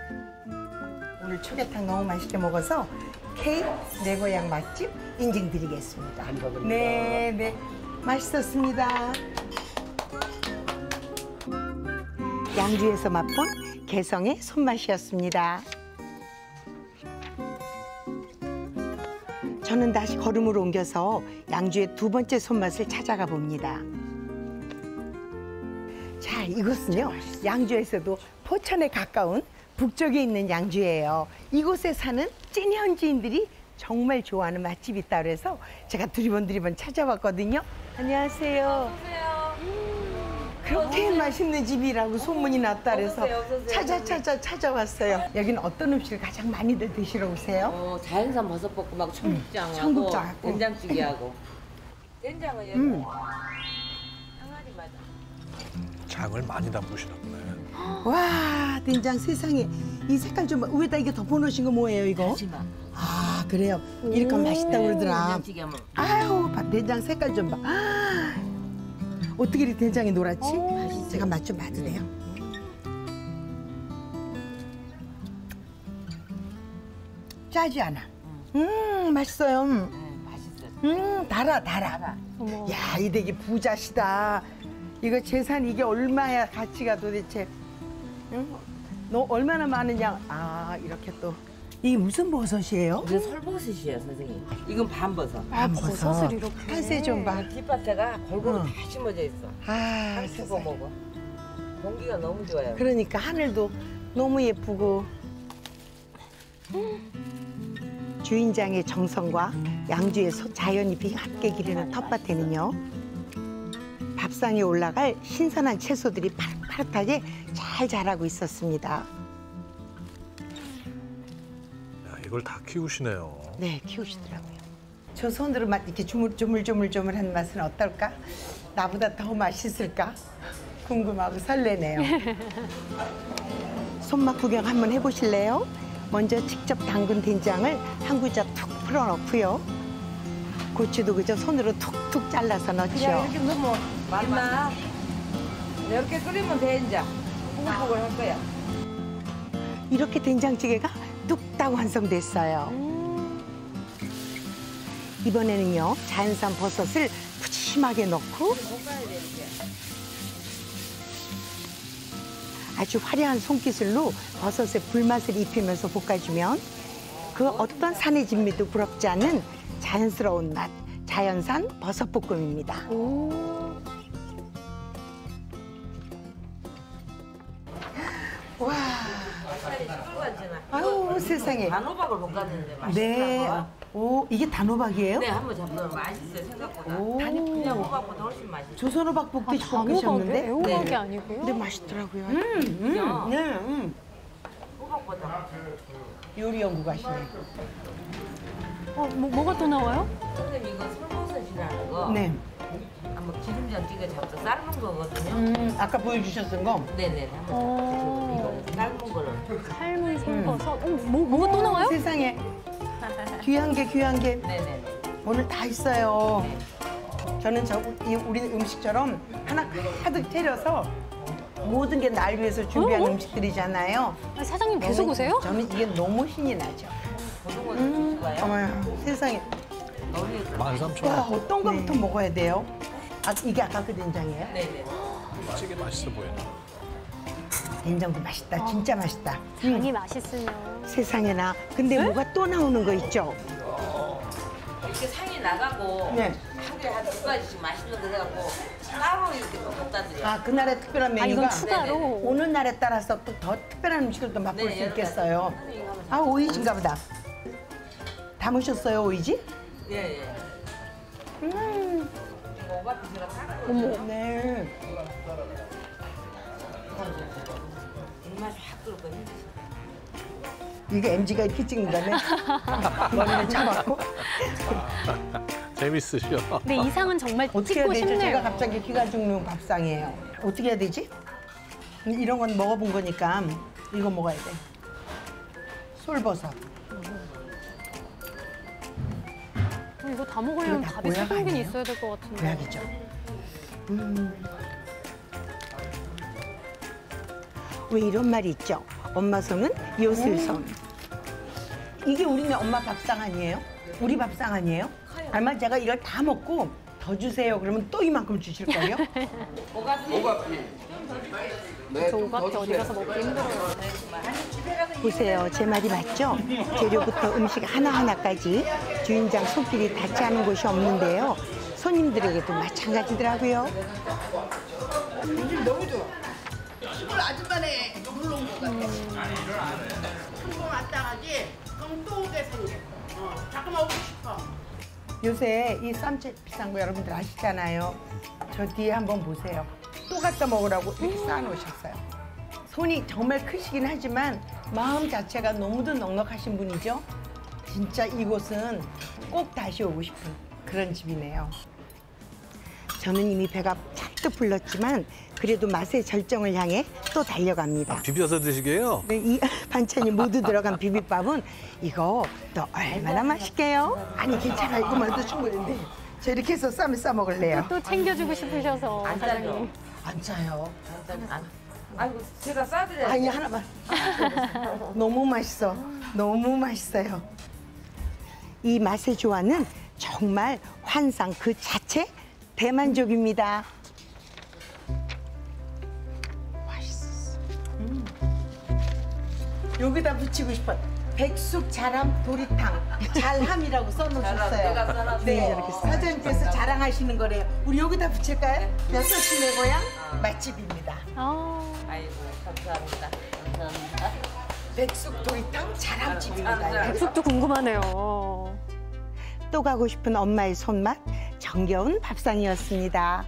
오늘 초계탕 너무 맛있게 먹어서 K 내 고향 맛집 인증드리겠습니다. 네, 네. 맛있었습니다. 양주에서 맛본 개성의 손맛이었습니다. 저는 다시 걸음을 옮겨서 양주의 두 번째 손맛을 찾아가 봅니다. 자, 이곳은요, 양주에서도 포천에 가까운 북쪽에 있는 양주예요. 이곳에 사는 찐 현지인들이 정말 좋아하는 맛집이 있다 그래서 제가 두리번 두리번 찾아왔거든요. 안녕하세요. 그렇게 맛있는 집이라고 소문이 났다 그래서 어서오세요, 어서오세요. 찾아 찾아 찾아왔어요. 여기는 어떤 음식을 가장 많이들 드시러 오세요? 어, 자연산 버섯 볶음하고 청국장하고 청국장하고. 된장찌개하고 된장은 여기 음. 항아리마다 장을 많이 담그시나 보네. 와 된장 세상에 이 색깔 좀 봐. 위에다 이게 덮어놓으신 거 뭐예요 이거? 다시마. 아 그래요. 이렇게 맛있다고 그러더라. 된장찌개. 아유 봐, 된장 색깔 좀 봐. 아, 어떻게 이렇게 된장이 노랗지? 제가 맛 좀 봐도 돼요? 짜지 않아. 음 맛있어요. 음 달아 달아. 야이 되게 부자시다. 이거 재산 이게 얼마야 가치가 도대체? 응? 너 얼마나 많으냐? 아 이렇게 또 이게 무슨 버섯이에요? 이게 설버섯이에요, 선생님. 이건 반버섯. 아, 버섯을 이렇게. 한세 좀 봐. 뒷밭에가 골고루 응. 다 심어져 있어. 아, 다 쓰고 먹어. 공기가 너무 좋아요. 그러니까 하늘도 너무 예쁘고 주인장의 정성과 양주의 소- 자연잎이 함께 기르는 텃밭에는요 밥상에 올라갈 신선한 채소들이 파릇파릇하게 잘 자라고 있었습니다. 이걸 다 키우시네요. 네, 키우시더라고요. 저 손으로 맛 이렇게 주물주물주물주물한 맛은 어떨까? 나보다 더 맛있을까? 궁금하고 설레네요. 손맛 구경 한번 해보실래요? 먼저 직접 담근 된장을 한 구자 툭 풀어넣고요. 고추도 그저 손으로 툭툭 잘라서 넣죠. 그냥 이렇게 넣으면 맞나? 이렇게 끓이면 돼, 이제. 부글부글 할 거야. 이렇게 된장찌개가 뚝딱 완성됐어요. 이번에는요 자연산 버섯을 푸짐하게 넣고 아주 화려한 손기술로 버섯에 불맛을 입히면서 볶아주면 그 어떤 산의 진미도 부럽지 않은 자연스러운 맛 자연산 버섯 볶음입니다. 와. 아유 세상에. 단호박을 볶았는데 맛있더라고. 네. 오 이게 단호박이에요? 네, 한번 잡으면 맛있어요, 생각보다. 오. 그냥 호박보다 훨씬 맛있어요. 조선호박 볶듯이 아, 볶으셨는데? 단호박이에요? 애호박이 아니고요? 근데 맛있더라고요. 음, 음, 네, 음. 호박보다. 요리 연구가시네. 어, 뭐, 뭐가 또 나와요? 선생님, 이거 설버섯이라는 거. 네. 한번 기름장 찍어 잡서 삶은 거거든요. 음, 아까 보여주셨던 거? 네네. 한번 드셔보세요. 이거 뭐, 뭐가 또 나와요? 세상에. 귀한 게 귀한 게 네네. 오늘 다 있어요. 저는 저 이 우리 음식처럼 하나 가득 차려서 모든 게 날 위해서 준비한 어? 음식들이잖아요. 아, 사장님 계속 너무- 오세요? 저는 이게 너무 신이 나죠. 음, 어머야, 세상에. 만 삼천 와, 원. 어떤 거부터 먹어야 돼요? 아, 이게 아까 그 된장이에요? 네네. 찌개 맛있어 보이네. 된장도 맛있다. 진짜 맛있다. 장이 맛있으면. 세상에나. 근데 뭐가 또 나오는 거 있죠? 이렇게 상이 나가고 네. 하루에 한 두 가지씩 맛있는 거 해갖고 따로 이렇게 또 갖다 드려요. 아, 그날의 특별한 아, 메뉴가 이건 추가로? 네네. 오는 날에 따라서 또 더 특별한 음식을 또 맛볼 네, 수 여러 가지. 있겠어요. 아, 오이지인가 보다. 담으셨어요, 오이지? 예, 예. 음. 오바 드시라 따로. 어머. 네. 맛이 확 들었거든요. 이게 MG가 이렇게 찍는다네. 머리를 잡았고. 재밌으셔. 근데 이 상은 정말 어떻게 해야 찍고 되죠? 싶네요. 제가 갑자기 기가 죽는 밥상이에요. 어떻게 해야 되지? 이런 건 먹어본 거니까 이거 먹어야 돼. 솔버섯. 어, 이거 다 먹으려면 이거 다 밥이 세 보약 공기는 아니에요? 있어야 될 것 같은데. 보약이죠. 음. 왜 이런 말이 있죠? 엄마 손은 요술 손. 이게 우리네 엄마 밥상 아니에요? 우리 밥상 아니에요? 아마 제가 이걸 다 먹고 더 주세요. 그러면 또 이만큼 주실걸요? 오가피. 저 오가피 어디 가서 먹기 힘들어요. 보세요. 제 말이 맞죠? 재료부터 음식 하나하나까지 주인장 손길이 닿지 않은 곳이 없는데요. 손님들에게도 마찬가지더라고요. 너무 좋아. 시골 아줌마네 놀러 온것 같아. 한번 왔다 가지. 그럼 또 오게 생겨. 어, 자꾸만 오고 싶어. 요새 이 쌈채 비싼 거 여러분들 아시잖아요. 저 뒤에 한번 보세요. 또 갖다 먹으라고 이렇게 쌓아놓으셨어요. 손이 정말 크시긴 하지만 마음 자체가 너무도 넉넉하신 분이죠. 진짜 이곳은 꼭 다시 오고 싶은 그런 집이네요. 저는 이미 배가 찰 턱도 불렀지만 그래도 맛의 절정을 향해 또 달려갑니다. 비벼서 드시게요? 네, 이 반찬이 모두 들어간 비빔밥은 이거 또 얼마나 맛있게요? 아니 괜찮아 이거만도 충분한데 저 이렇게 해서 쌈을 싸 먹을래요. 또 챙겨주고 싶으셔서 사장님. 안 짜요. 아이고 제가 싸드려요. 아니 하나만. 너무 맛있어. 너무 맛있어요. 이 맛의 조화는 정말 환상 그 자체 대만족입니다. 맛있었어. 음. 여기다 붙이고 싶어. 백숙 자람 도리탕 잘함이라고 써놓으셨어요. 네, 이렇게 사장님께서 자랑하시는 거래요. 우리 여기다 붙일까요? 여섯 시내 고향 맛집입니다. 아이고 감사합니다. 감사합니다. 백숙 도리탕 자람집입니다. 백숙도 궁금하네요. 또 가고 싶은 엄마의 손맛 정겨운 밥상이었습니다.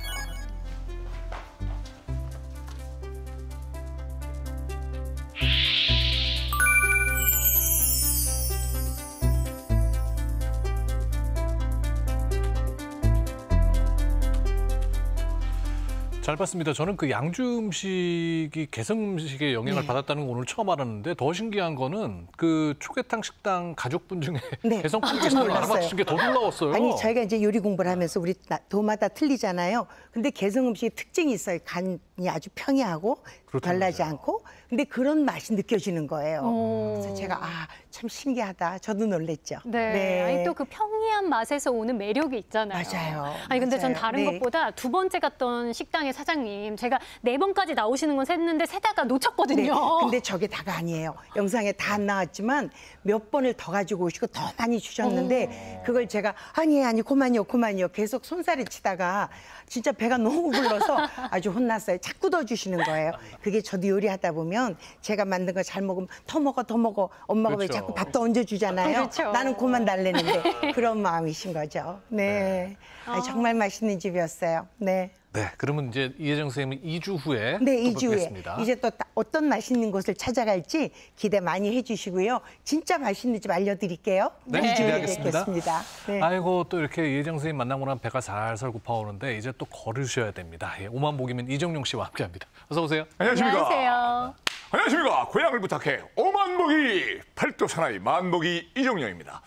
잘 봤습니다. 저는 그 양주 음식이 개성 음식의 영향을 네. 받았다는 거 오늘 처음 알았는데 더 신기한 거는 그 초계탕 식당 가족분 중에 네, 개성 분이 깜짝 계시다는 걸 놀랐어요. 알아맞힌 게더 놀라웠어요. 아니 저희가 이제 요리 공부를 하면서 우리 나- 도마다 틀리잖아요. 근데 개성 음식의 특징이 있어요. 간이 아주 평이하고 별나지 않고 근데 그런 맛이 느껴지는 거예요. 그래서 제가 아 참 신기하다. 저도 놀랬죠. 네. 아니 또 그 평이한 맛에서 오는 매력이 있잖아요. 맞아요. 아니 근데 전 맞아요. 다른 네. 것보다 두 번째 갔던 식당의 사장님 제가 네 번까지 나오시는 건 셌는데 세다가 놓쳤거든요. 네, 근데 저게 다가 아니에요. 영상에 다 안 나왔지만 몇 번을 더 가지고 오시고 더 많이 주셨는데 그걸 제가 아니 아니 그만요 그만요 계속 손살이 치다가 진짜 배가 너무 불러서 아주 혼났어요. 자꾸 더 주시는 거예요. 그게 저도 요리하다 보면 제가 만든 거 잘 먹으면 더 먹어 더 먹어 엄마가 왜 그렇죠. 자꾸 밥도 얹어 주잖아요. 그렇죠. 나는 그만 달래는데 그런 마음이신 거죠. 네. 아니, 정말 맛있는 집이었어요. 네. 네, 그러면 이제 이혜정 선생님은 2주 후에 네, 또 2주 후에 뵙겠습니다. 이제 또 따- 어떤 맛있는 곳을 찾아갈지 기대 많이 해주시고요. 진짜 맛있는 집 알려드릴게요. 네, 이 주에 기대하겠습니다. 네. 아이고 또 이렇게 이혜정 선생님 만나고 나면 배가 살살 고파오는데 이제 또 걸으셔야 됩니다. 예, 오만 보기면 이정용 씨와 함께합니다. 어서 오세요. 안녕하세요. 안녕하십니까. 고향을 부탁해. 오만복이 팔도 사나이 만복이 이종영입니다.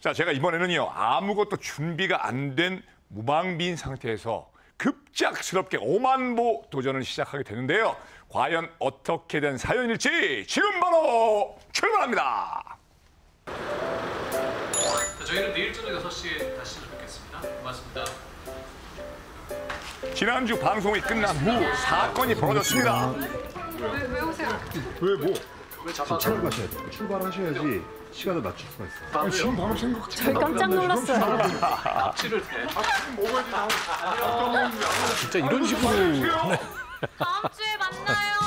자, 제가 이번에는요. 아무것도 준비가 안 된 무방비인 상태에서 급작스럽게 오만보 도전을 시작하게 되는데요. 과연 어떻게 된 사연일지 지금 바로 출발합니다. 저희는 내일 저녁 6시에 다시 뵙겠습니다. 고맙습니다. 지난주 방송이 끝난 후 사건이 벌어졌습니다. 왜 오세요? 왜 뭐? 지금 차를 가셔야 돼요. 출발하셔야지 시간을 맞출 수가 있어요. 아니, 지금 방금 생각 저희 깜짝 놀랐어요. 앞치를 대. 진짜 이런 식으로 네. 다음 주에 만나요.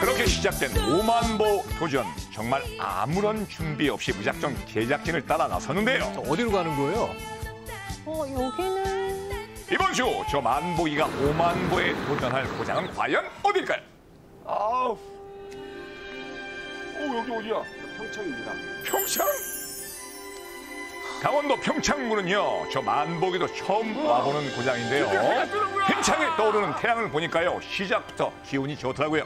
그렇게 시작된 오만보 도전. 정말 아무런 준비 없이 무작정 제작진을 따라 나섰는데요. 어디로 가는 거예요? 어 여기는 이번 주 저 만보기가 오만보에 도전할 고장은 과연 어딜까요? 아우. 오 여기 어디야? 평창입니다. 평창? 강원도 평창군은요 저 만보기도 처음 와보는 고장인데요. 평창에 떠오르는 태양을 보니까요 시작부터 기운이 좋더라고요.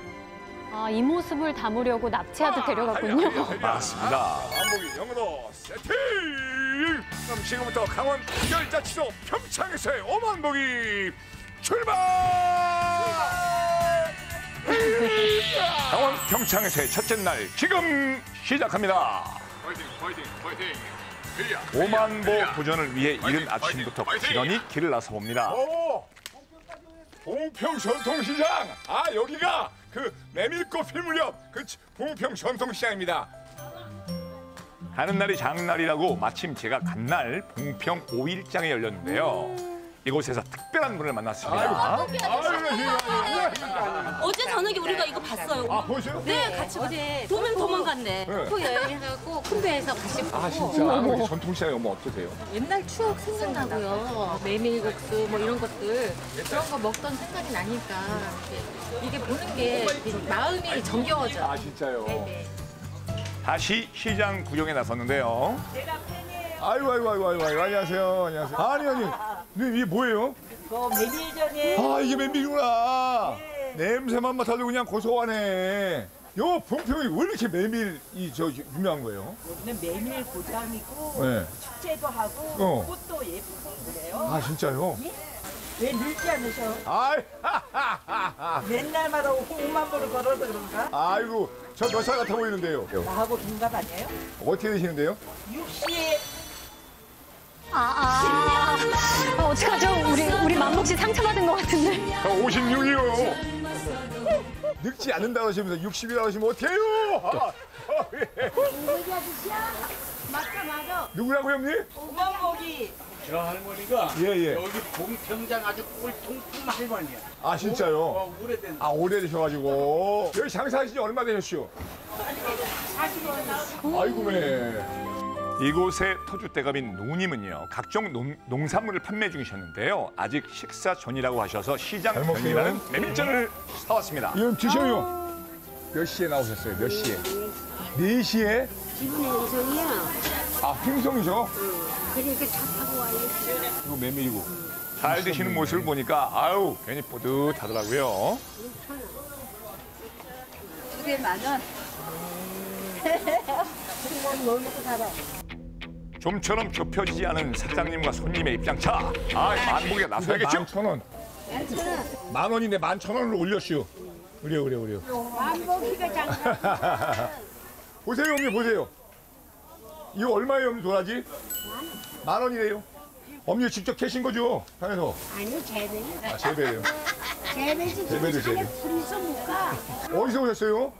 아, 이 모습을 담으려고 납치하듯 데려갔군요. 맞습니다. 만보기 영어로 세팅! 그럼 지금부터 강원 특별자치도 평창에서의 오만보기 출발! 강원 평창에서의 첫째 날 지금 시작합니다. 파이팅, 파이팅, 파이팅. 오만보 도전을 위해 이른 아침부터 부지런히 길을 나서 봅니다. 봉평 전통시장. 아 여기가 그 메밀꽃 필 무렵 그 봉평 전통시장입니다. 가는 날이 장날이라고 마침 제가 간 날 봉평 5일장이 열렸는데요. 이곳에서 특별한 분을 만났습니다. 어제 저녁에 우리가 이거 봤어요. 아, 보세요? 네, 같이 어제 도면 도망갔네. 네. 또 여행해갖고 큰 배에서 같이 보고. 아 진짜 여기 전통시장에 오면 어떠세요? 옛날 추억 생각나고요. 메밀국수 뭐 이런 것들 그런 거 먹던 생각이 나니까 이게 보는 게 마음이 정겨워져. 아 진짜요? 네네. 다시 시장 구경에 나섰는데요. 아이고 아이고 아이고 아이고 아이고 안녕하세요 안녕하세요. 아니 아니 이게 뭐예요? 그 메밀전에 아 이게 메밀이구나. 냄새만 맡아도 그냥 고소하네. 요 봉평이 왜 이렇게 메밀이 저 유명한 거예요? 여기는 메밀 고장이고 네. 축제도 하고 어. 꽃도 예쁘고 그래요. 아 진짜요? 왜 늙지 않으셔? 아이, 맨날마다 홍만 보러 걸어서 그런가? 아이고 저 몇 살 같아 보이는데요. 나하고 동갑 아니에요? 어떻게 되시는데요? 60 아, 아, 아, 어떡하죠? 우리, 우리 만복 씨 상처받은 것 같은데. 저 56이요. 늙지 않는다고 하시면서 60이라고 하시면 어떡해요? 아, 아, 예. 우리 아저씨야? 맞다 맞아. 누구라고 형님? 오만복이 저 할머니가 예, 예. 여기 봉평장 아주 꿀통품 할머니야. 아 진짜요? 어, 오래된. 아 오래되셔가지고 여기 장사하신 지 얼마 되셨슈? 아이고매. 이곳의 터줏대감인 누님은요 각종 농, 농산물을 판매 중이셨는데요 아직 식사 전이라고 하셔서 시장 전이라는 메밀전을 사왔습니다. 이건 드셔요. 몇 시에 나오셨어요? 몇 시에? 4시에? 기분의 음성이야. 아 횡성이죠? 그러니까 차 타고 와야지. 이거 메밀이고. 잘 드시는 모습을 보니까 아유 괜히 뿌듯하더라고요. 두개 만 원. 그냥 뭘 먹고 살아. 좀처럼 좁혀지지 않은 사장님과 손님의 입장차. 아 만복이가 나서야겠죠? 만 원. 만 원인데 만 천 원으로 올렸슈. 그래요 그래요 그래요. 만복이가 장사. 보세요 형님 보세요. 이거 얼마예요 형님 도라지? 만 원이래요. 어머니 직접 캐신 거죠? 산에서. 아니 재배는. 아 재배래요. 재배지. 재배도 재배. 어디서 오셨어요?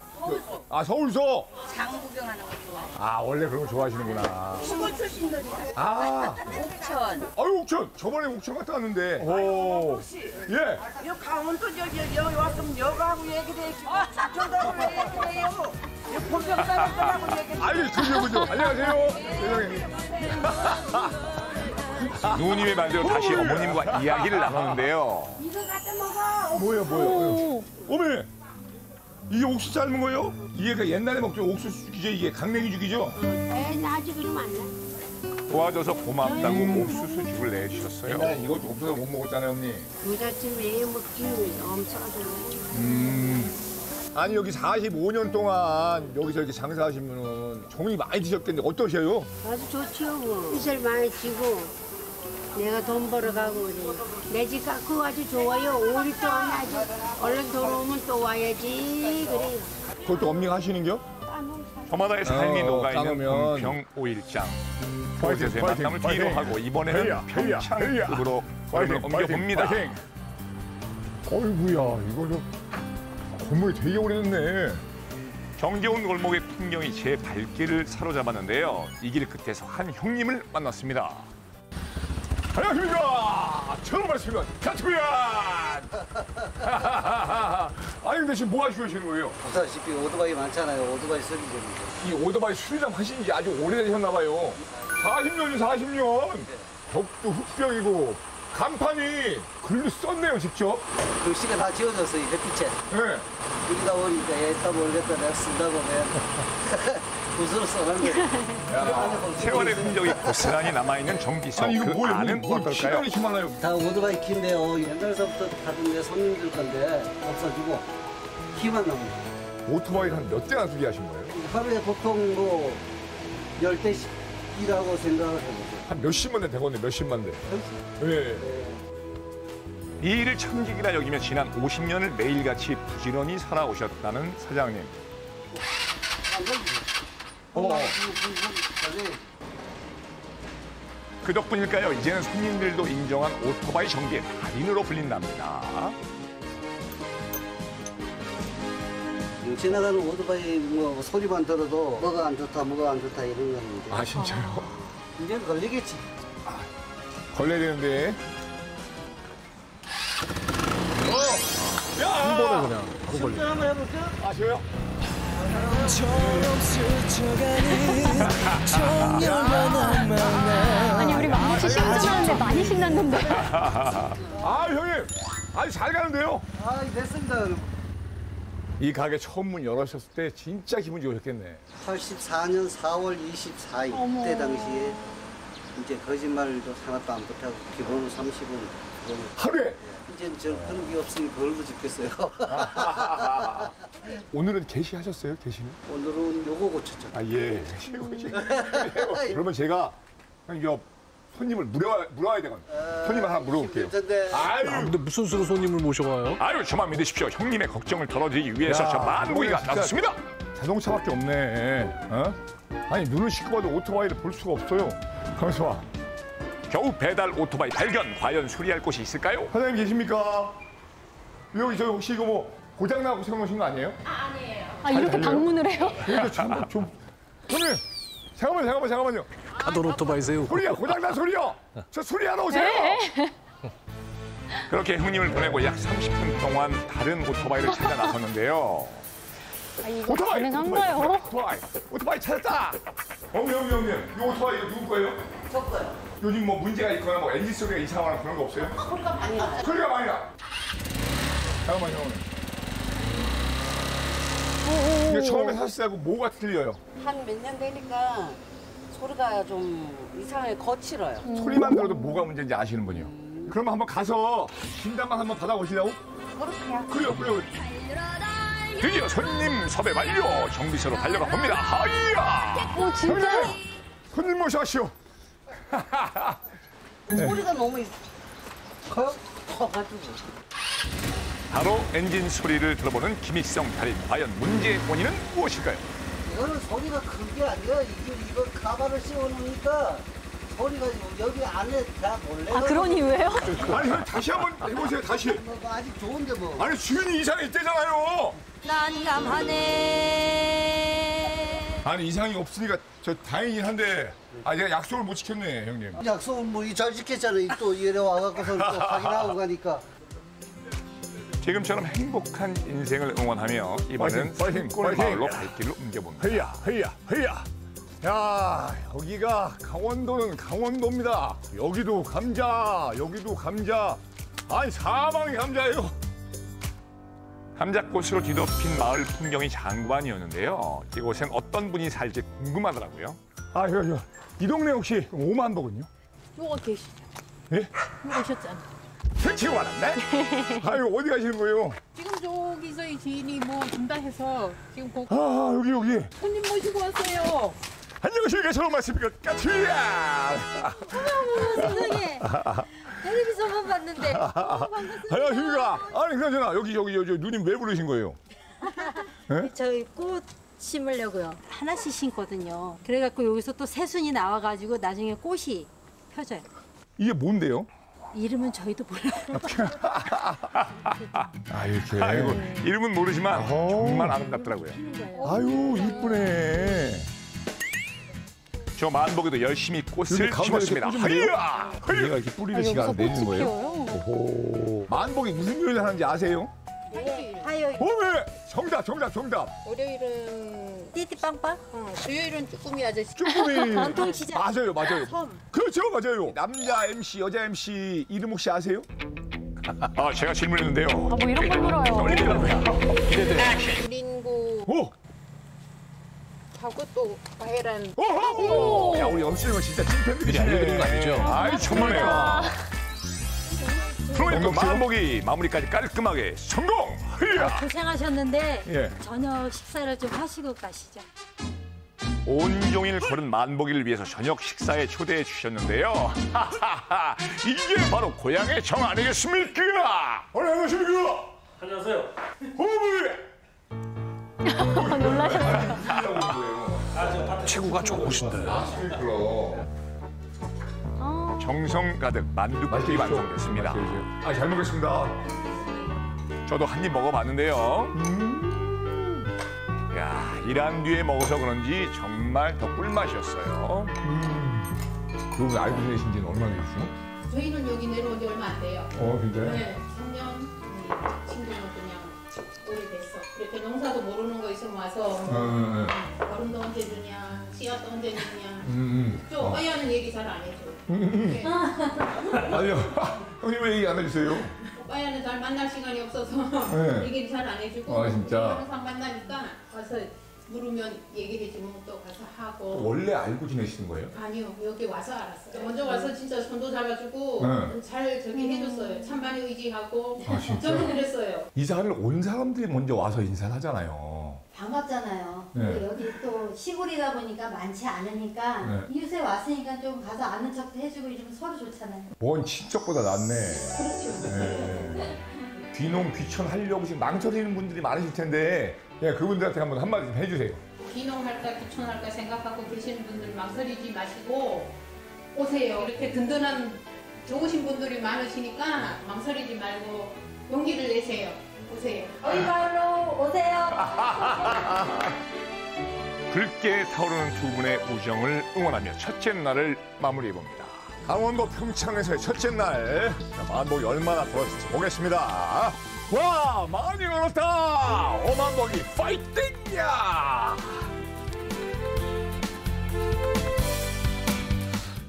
아 서울서. 장 구경하는 거 좋아. 아 원래 그런 거 좋아하시는구나. 시골 출신들이야. 아. 옥천. 아유 옥천 저번에 옥천 갔다 왔는데. 오. 예. 여 강원도 여기 여기 왔으면 여가하고 얘기를 해. 저다고 얘기를 해요. 여 본경 사람들하고 얘기를 해. 아유 그죠 그죠. 안녕하세요. 세상에. 누님의 말대로 다시 어머님과 이야기를 나누는데요. 이거 갖다 먹어. 뭐예요 뭐예요? 어머니 이게 옥수수 삶은 거예요? 이게 그 옛날에 먹던 옥수수 죽이죠 이게 강냉이 죽이죠? 에이 나 아직 그러면 안 돼. 도와줘서 고맙다고 옥수수 죽을 내주셨어요. 옛날에 이것도 없어서 못 먹었잖아요 언니. 부잣집 왜 먹지? 엄청나게. 음. 아니 여기 45년 동안 여기서 이렇게 장사하시면은 종이 많이 드셨겠는데 어떠세요? 아주 좋지요 뭐. 이슬 많이 지고 내가 돈 벌어가고 내집 갖고 아주 좋아요. 오리 동안 아주 얼른 돌아오면 또 와야지 그래요. 그것도 엄니가 하시는겨? 저마다의 삶이 어, 녹아있는 따놓으면. 봉평 오일장. 그곳에서의 파이팅, 만남을 파이팅. 뒤로 하고 이번에는 헤이야, 헤이야, 헤이야. 평창읍으로 파이팅, 걸음을 옮겨봅니다. 파이팅, 어이구야 이거 저 건물이 되게 오래됐네. 정겨운 골목의 풍경이 제 발길을 사로잡았는데요. 이 길 끝에서 한 형님을 만났습니다. 안녕하십니까. 처음 봤습니다. 카투야. 아니 근데 지금 뭐 하시고 계시는 거예요? 보다시피 오토바이 많잖아요. 오토바이 전에. 이 오토바이 수리장 하신 지 아주 오래되셨나 봐요. 40년이 40년. 벽도 흙병이고 간판이 글로 썼네요 직접. 글씨가 다 지워졌어요. 햇빛에. 네. 그러다 보니까 얘다 모르겠다. 내가 쓴다 보면 붓으로 거예요. 세월의 흔적이 고스란히 남아있는 정비소 아니, 이거 그 뭐예요? 안은 뭐, 뭐 어떨까요? 시간이 많아요. 다 오토바이 키인데요. 옛날서부터 타던 내 손님들 건데 없어지고 키만 남니다. 오토바이를 한 몇 대나 수리하신 거예요? 하루에 보통 뭐 열대 일하고 생각을 해보죠. 한 몇십만 대 되거든요, 몇십만 대. 네. 이 일을 천직이라 여기며 지난 50년을 매일같이 부지런히 살아오셨다는 사장님. 어. 그 덕분일까요? 이제는 손님들도 인정한 오토바이 정비의 달인으로 불린답니다. 지나가는 오토바이 뭐 소리만 들어도 뭐가 안 좋다, 뭐가 안 좋다 이런 이제. 아, 진짜요? 이제 걸리겠지. 걸려야 되는데. 어! 야! 한 번에 그냥 바로 걸려. 한번 해볼까? 아, 저요? 아니, 우리 만복 씨 신전하는데 많이 신났는데. 아, 형님. 아주 잘 가는데요? 아, 됐습니다. 이 가게 처음 문 열으셨을 때 진짜 기분 좋으셨겠네. 84년 4월 24일 어머. 때 당시에 이제 거짓말도 하나도 안 붙하고 기본은 30은 하루에? 이제 저 그런 게 없으니 벌도 죽겠어요. 오늘은 게시하셨어요? 게시는? 오늘은 요거 고쳤죠. 아 예. 최고지. 그러면 제가 이거 손님을 물어 물어야 되거든요. 손님 하나 물어볼게요. 아유. 근데 무슨 수로 손님을 모셔와요? 아유 저만 믿으십시오. 형님의 걱정을 덜어드리기 위해서 저 만보기가 진짜 나섰습니다. 자동차밖에 없네. 어? 아니 눈을 씻고 봐도 오토바이를 볼 수가 없어요. 가만있어 봐. 겨우 배달 오토바이 발견. 과연 수리할 곳이 있을까요? 사장님 계십니까? 여기 저 혹시 이거 뭐 고장 나고 세워놓으신 거 아니에요? 아, 이렇게 방문을 해요? 그러니까 좀, 좀. 형님 잠깐만 잠깐만 잠깐만요. 가돌 오토바이 세우고. 소리야 고장 난 소리요. 저 수리하러 오세요. 네. 그렇게 형님을 보내고 약 30분 동안 다른 오토바이를 찾아 나섰는데요. 아, 이거 오토바이, 가능한가요? 오토바이, 오토바이 찾았다. 형님, 형님, 형님. 이 오토바이 누구 거예요? 저 거요. 요즘 뭐 문제가 있거나 뭐 엔진 소리가 이상하거나 그런 거 없어요? 소리가 많이 나. 소리가 많이 나. 잠깐만요. 이게 처음에 샀을 때하고 뭐가 틀려요? 한 몇 년 되니까 소리가 좀 이상하게 거칠어요. 소리만 들어도 뭐가 문제인지 아시는 분이요. 그러면 한번 가서 진단만 한번 받아보시려고? 그렇게요. 그래요, 그래요. 드디어 손님 섭외 완료. 정비소로 달려가 봅니다. 하이야. 오, 진짜? 형님, 손님 모셔가시오. 네. 소리가 너무 커요? 커가지고. 바로 엔진 소리를 들어보는 김익성 달인. 과연 문제의 원인은 무엇일까요? 이거는 소리가 큰 게 아니라 이게 이거 가발을 씌워놓으니까 소리가 여기 안에 다 몰래. 아, 그런 이유예요? 아니, 형 다시 한번 해보세요, 다시. 뭐 아직 좋은데 뭐. 아니, 주인이 이상이 있대잖아요. 난감하네. 아니, 이상이 없으니까 저 다행이긴 한데, 아, 제가 약속을 못 지켰네, 형님. 약속은 뭐잘 지켰잖아요. 또 이래 와갖고서 또 확인하고 가니까. 지금처럼 행복한 인생을 응원하며 이번엔 파이팅, 파이팅. 마을로 갈 길로 옮겨봅니다. 헤이야, 헤이야, 헤이야. 야, 여기가 강원도는 강원도입니다. 여기도 감자, 여기도 감자. 아니, 사방이 감자예요. 감자꽃으로 뒤덮인 마을 풍경이 장관이었는데요. 이곳엔 어떤 분이 살지 궁금하더라고요. 아, 저, 저, 이 동네 혹시 오만복은요? 요거 계시죠? 예? 요거 오셨잖아. 택시가 왔는데? 아유, 어디 가시는 거예요? 지금 저기서 이 지인이 뭐 준다 해서 지금 거 아, 여기, 여기. 손님 모시고 왔어요. 안녕하십니까, 저는 말씀입니까? 까투리야! 세상에. 텔레비전만 봤는데. 안녕하십니까? 아니, 그나저나, 여기, 여기, 여기, 누님 왜 부르신 거예요? 저희 꽃 심으려고요. 하나씩 심거든요. 그래갖고 여기서 또 새순이 나와가지고 나중에 꽃이 펴져요. 이게 뭔데요? 이름은 저희도 몰라요. 아, 이렇게. 아이고, 이름은 모르지만 정말 아름답더라고요. 아유, 이쁘네. 저 만복에도 열심히 꽃을 심었습니다. 하이야! 얘가 이렇게 뿌리를 지가 내리는 거예요? 오호. 만복이 무슨 요리를 하는지 아세요? 화요일. 오메! 정답, 정답, 정답. 월요일은 띠띠빵빵? 어, 수요일은 쭈꾸미 아저씨. 쭈꾸미. 전통시장. 맞아요, 맞아요. 섬. 그렇죠, 맞아요. 남자 MC, 여자 MC 이름 혹시 아세요? 아, 제가 질문했는데요. 아, 뭐 이런 걸 물어요. 유린고 오! 하고 또 바해란. 오호! 야, 우리 엄씨는 진짜 찐팬들이시네. 알려드린 거 아니죠? 아이, 정말요. 그러니까 먹먹시요? 만복이 마무리까지 깔끔하게 성공! 하이야! 고생하셨는데 예. 저녁 식사를 좀 하시고 가시죠. 온종일 걸은 만복이를 위해서 저녁 식사에 초대해 주셨는데요. 이게 바로 고향의 정 아니겠습니까? 아니, 안녕하십니까? 안녕하세요. 어머니! 놀라셨어요. 체구가 좋으신데. 정성 가득 만두국이 완성됐습니다. 아, 잘 먹겠습니다. 저도 한 입 먹어봤는데요. 야, 일한 뒤에 먹어서 그런지 정말 더 꿀맛이었어요. 그분 알고 지내신 지는 얼마나 되셨어요? 저희는 여기 내려온 지 얼마 안 돼요. 어, 진짜요? 네, 3년 친구는 그 냥 오래됐어. 이렇게 농사도 모르는 거 있으면 와서 응, 얼음도 언제 주냐, 씨앗도 언제 주냐. 음, 저 오빠야는 얘기 잘 안 해줘. 음. 아니요. 형님 왜 얘기 안 해주세요? 오빠야는 잘 만날 시간이 없어서 네. 얘기를 잘 안 해주고 아, 진짜? 항상 만나니까 와서 물으면 얘기해주면 또 가서 하고. 원래 알고 지내시는 거예요? 아니요 여기 와서 알았어요. 먼저 와서 진짜 손도 잡아주고 네. 잘 저기 해줬어요. 찬반에 의지하고 아, 진짜? 저는 그랬어요. 이사를 온 사람들이 먼저 와서 인사를 하잖아요. 반갑잖아요. 네. 여기 또 시골이다 보니까 많지 않으니까 네. 이웃에 왔으니까 좀 가서 아는 척도 해주고 이러면 서로 좋잖아요. 뭔 친척보다 낫네. 그렇죠. 네. 귀농 귀촌 하려고 지금 망설이는 분들이 많으실 텐데 예, 그분들한테 한번 한마디 좀 해주세요. 귀농할까 귀촌할까 생각하고 계시는 분들 망설이지 마시고 오세요. 이렇게 든든한 좋으신 분들이 많으시니까 망설이지 말고 용기를 내세요. 오세요. 어이 마을로 오세요. 붉게 타오르는 두 분의 우정을 응원하며 첫째 날을 마무리해 봅니다. 강원도 평창에서의 첫째 날 자, 만복이 얼마나 벌었을지 보겠습니다. 와 많이 걸었다. 오만복이 파이팅야.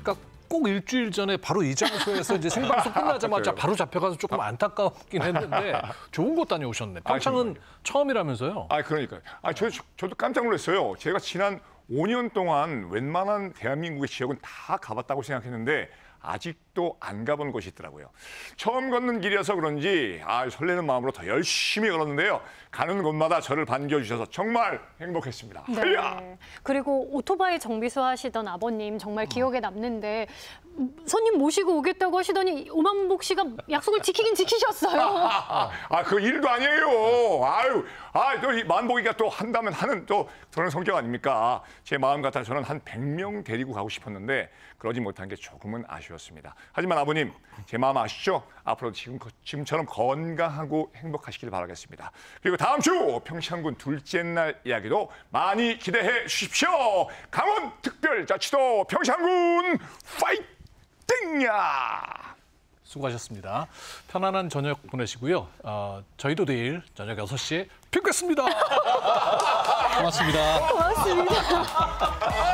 그러니까 꼭 일주일 전에 바로 이 장소에서 이제 생방송 끝나자마자 그래요? 바로 잡혀가서 조금 안타깝긴 했는데 좋은 곳 다녀오셨네. 평창은 처음이라면서요? 아 그러니까. 아 저, 저도 깜짝 놀랐어요. 제가 지난 5년 동안 웬만한 대한민국의 지역은 다 가봤다고 생각했는데 아직도 안 가본 곳이 있더라고요. 처음 걷는 길이어서 그런지 아 설레는 마음으로 더 열심히 걸었는데요. 가는 곳마다 저를 반겨주셔서 정말 행복했습니다. 네. 그리고 오토바이 정비소 하시던 아버님 정말 기억에 남는데 음, 손님 모시고 오겠다고 하시더니 오만복 씨가 약속을 지키긴 지키셨어요. 아, 그 일도 아니에요. 아유, 아, 또이 만복이가 또 한다면 하는 또 그런 성격 아닙니까? 제 마음 같아 저는 한 100명 데리고 가고 싶었는데 그러지 못한 게 조금은 아쉬웠습니다. 하지만 아버님, 제 마음 아시죠? 앞으로 지금, 지금처럼 건강하고 행복하시길 바라겠습니다. 그리고 다음 주 평창군 둘째 날 이야기도 많이 기대해 주십시오. 강원 특별자치도 평창군 파이팅야! 수고하셨습니다. 편안한 저녁 보내시고요. 어, 저희도 내일 저녁 6시에 뵙겠습니다. 고맙습니다. 고맙습니다.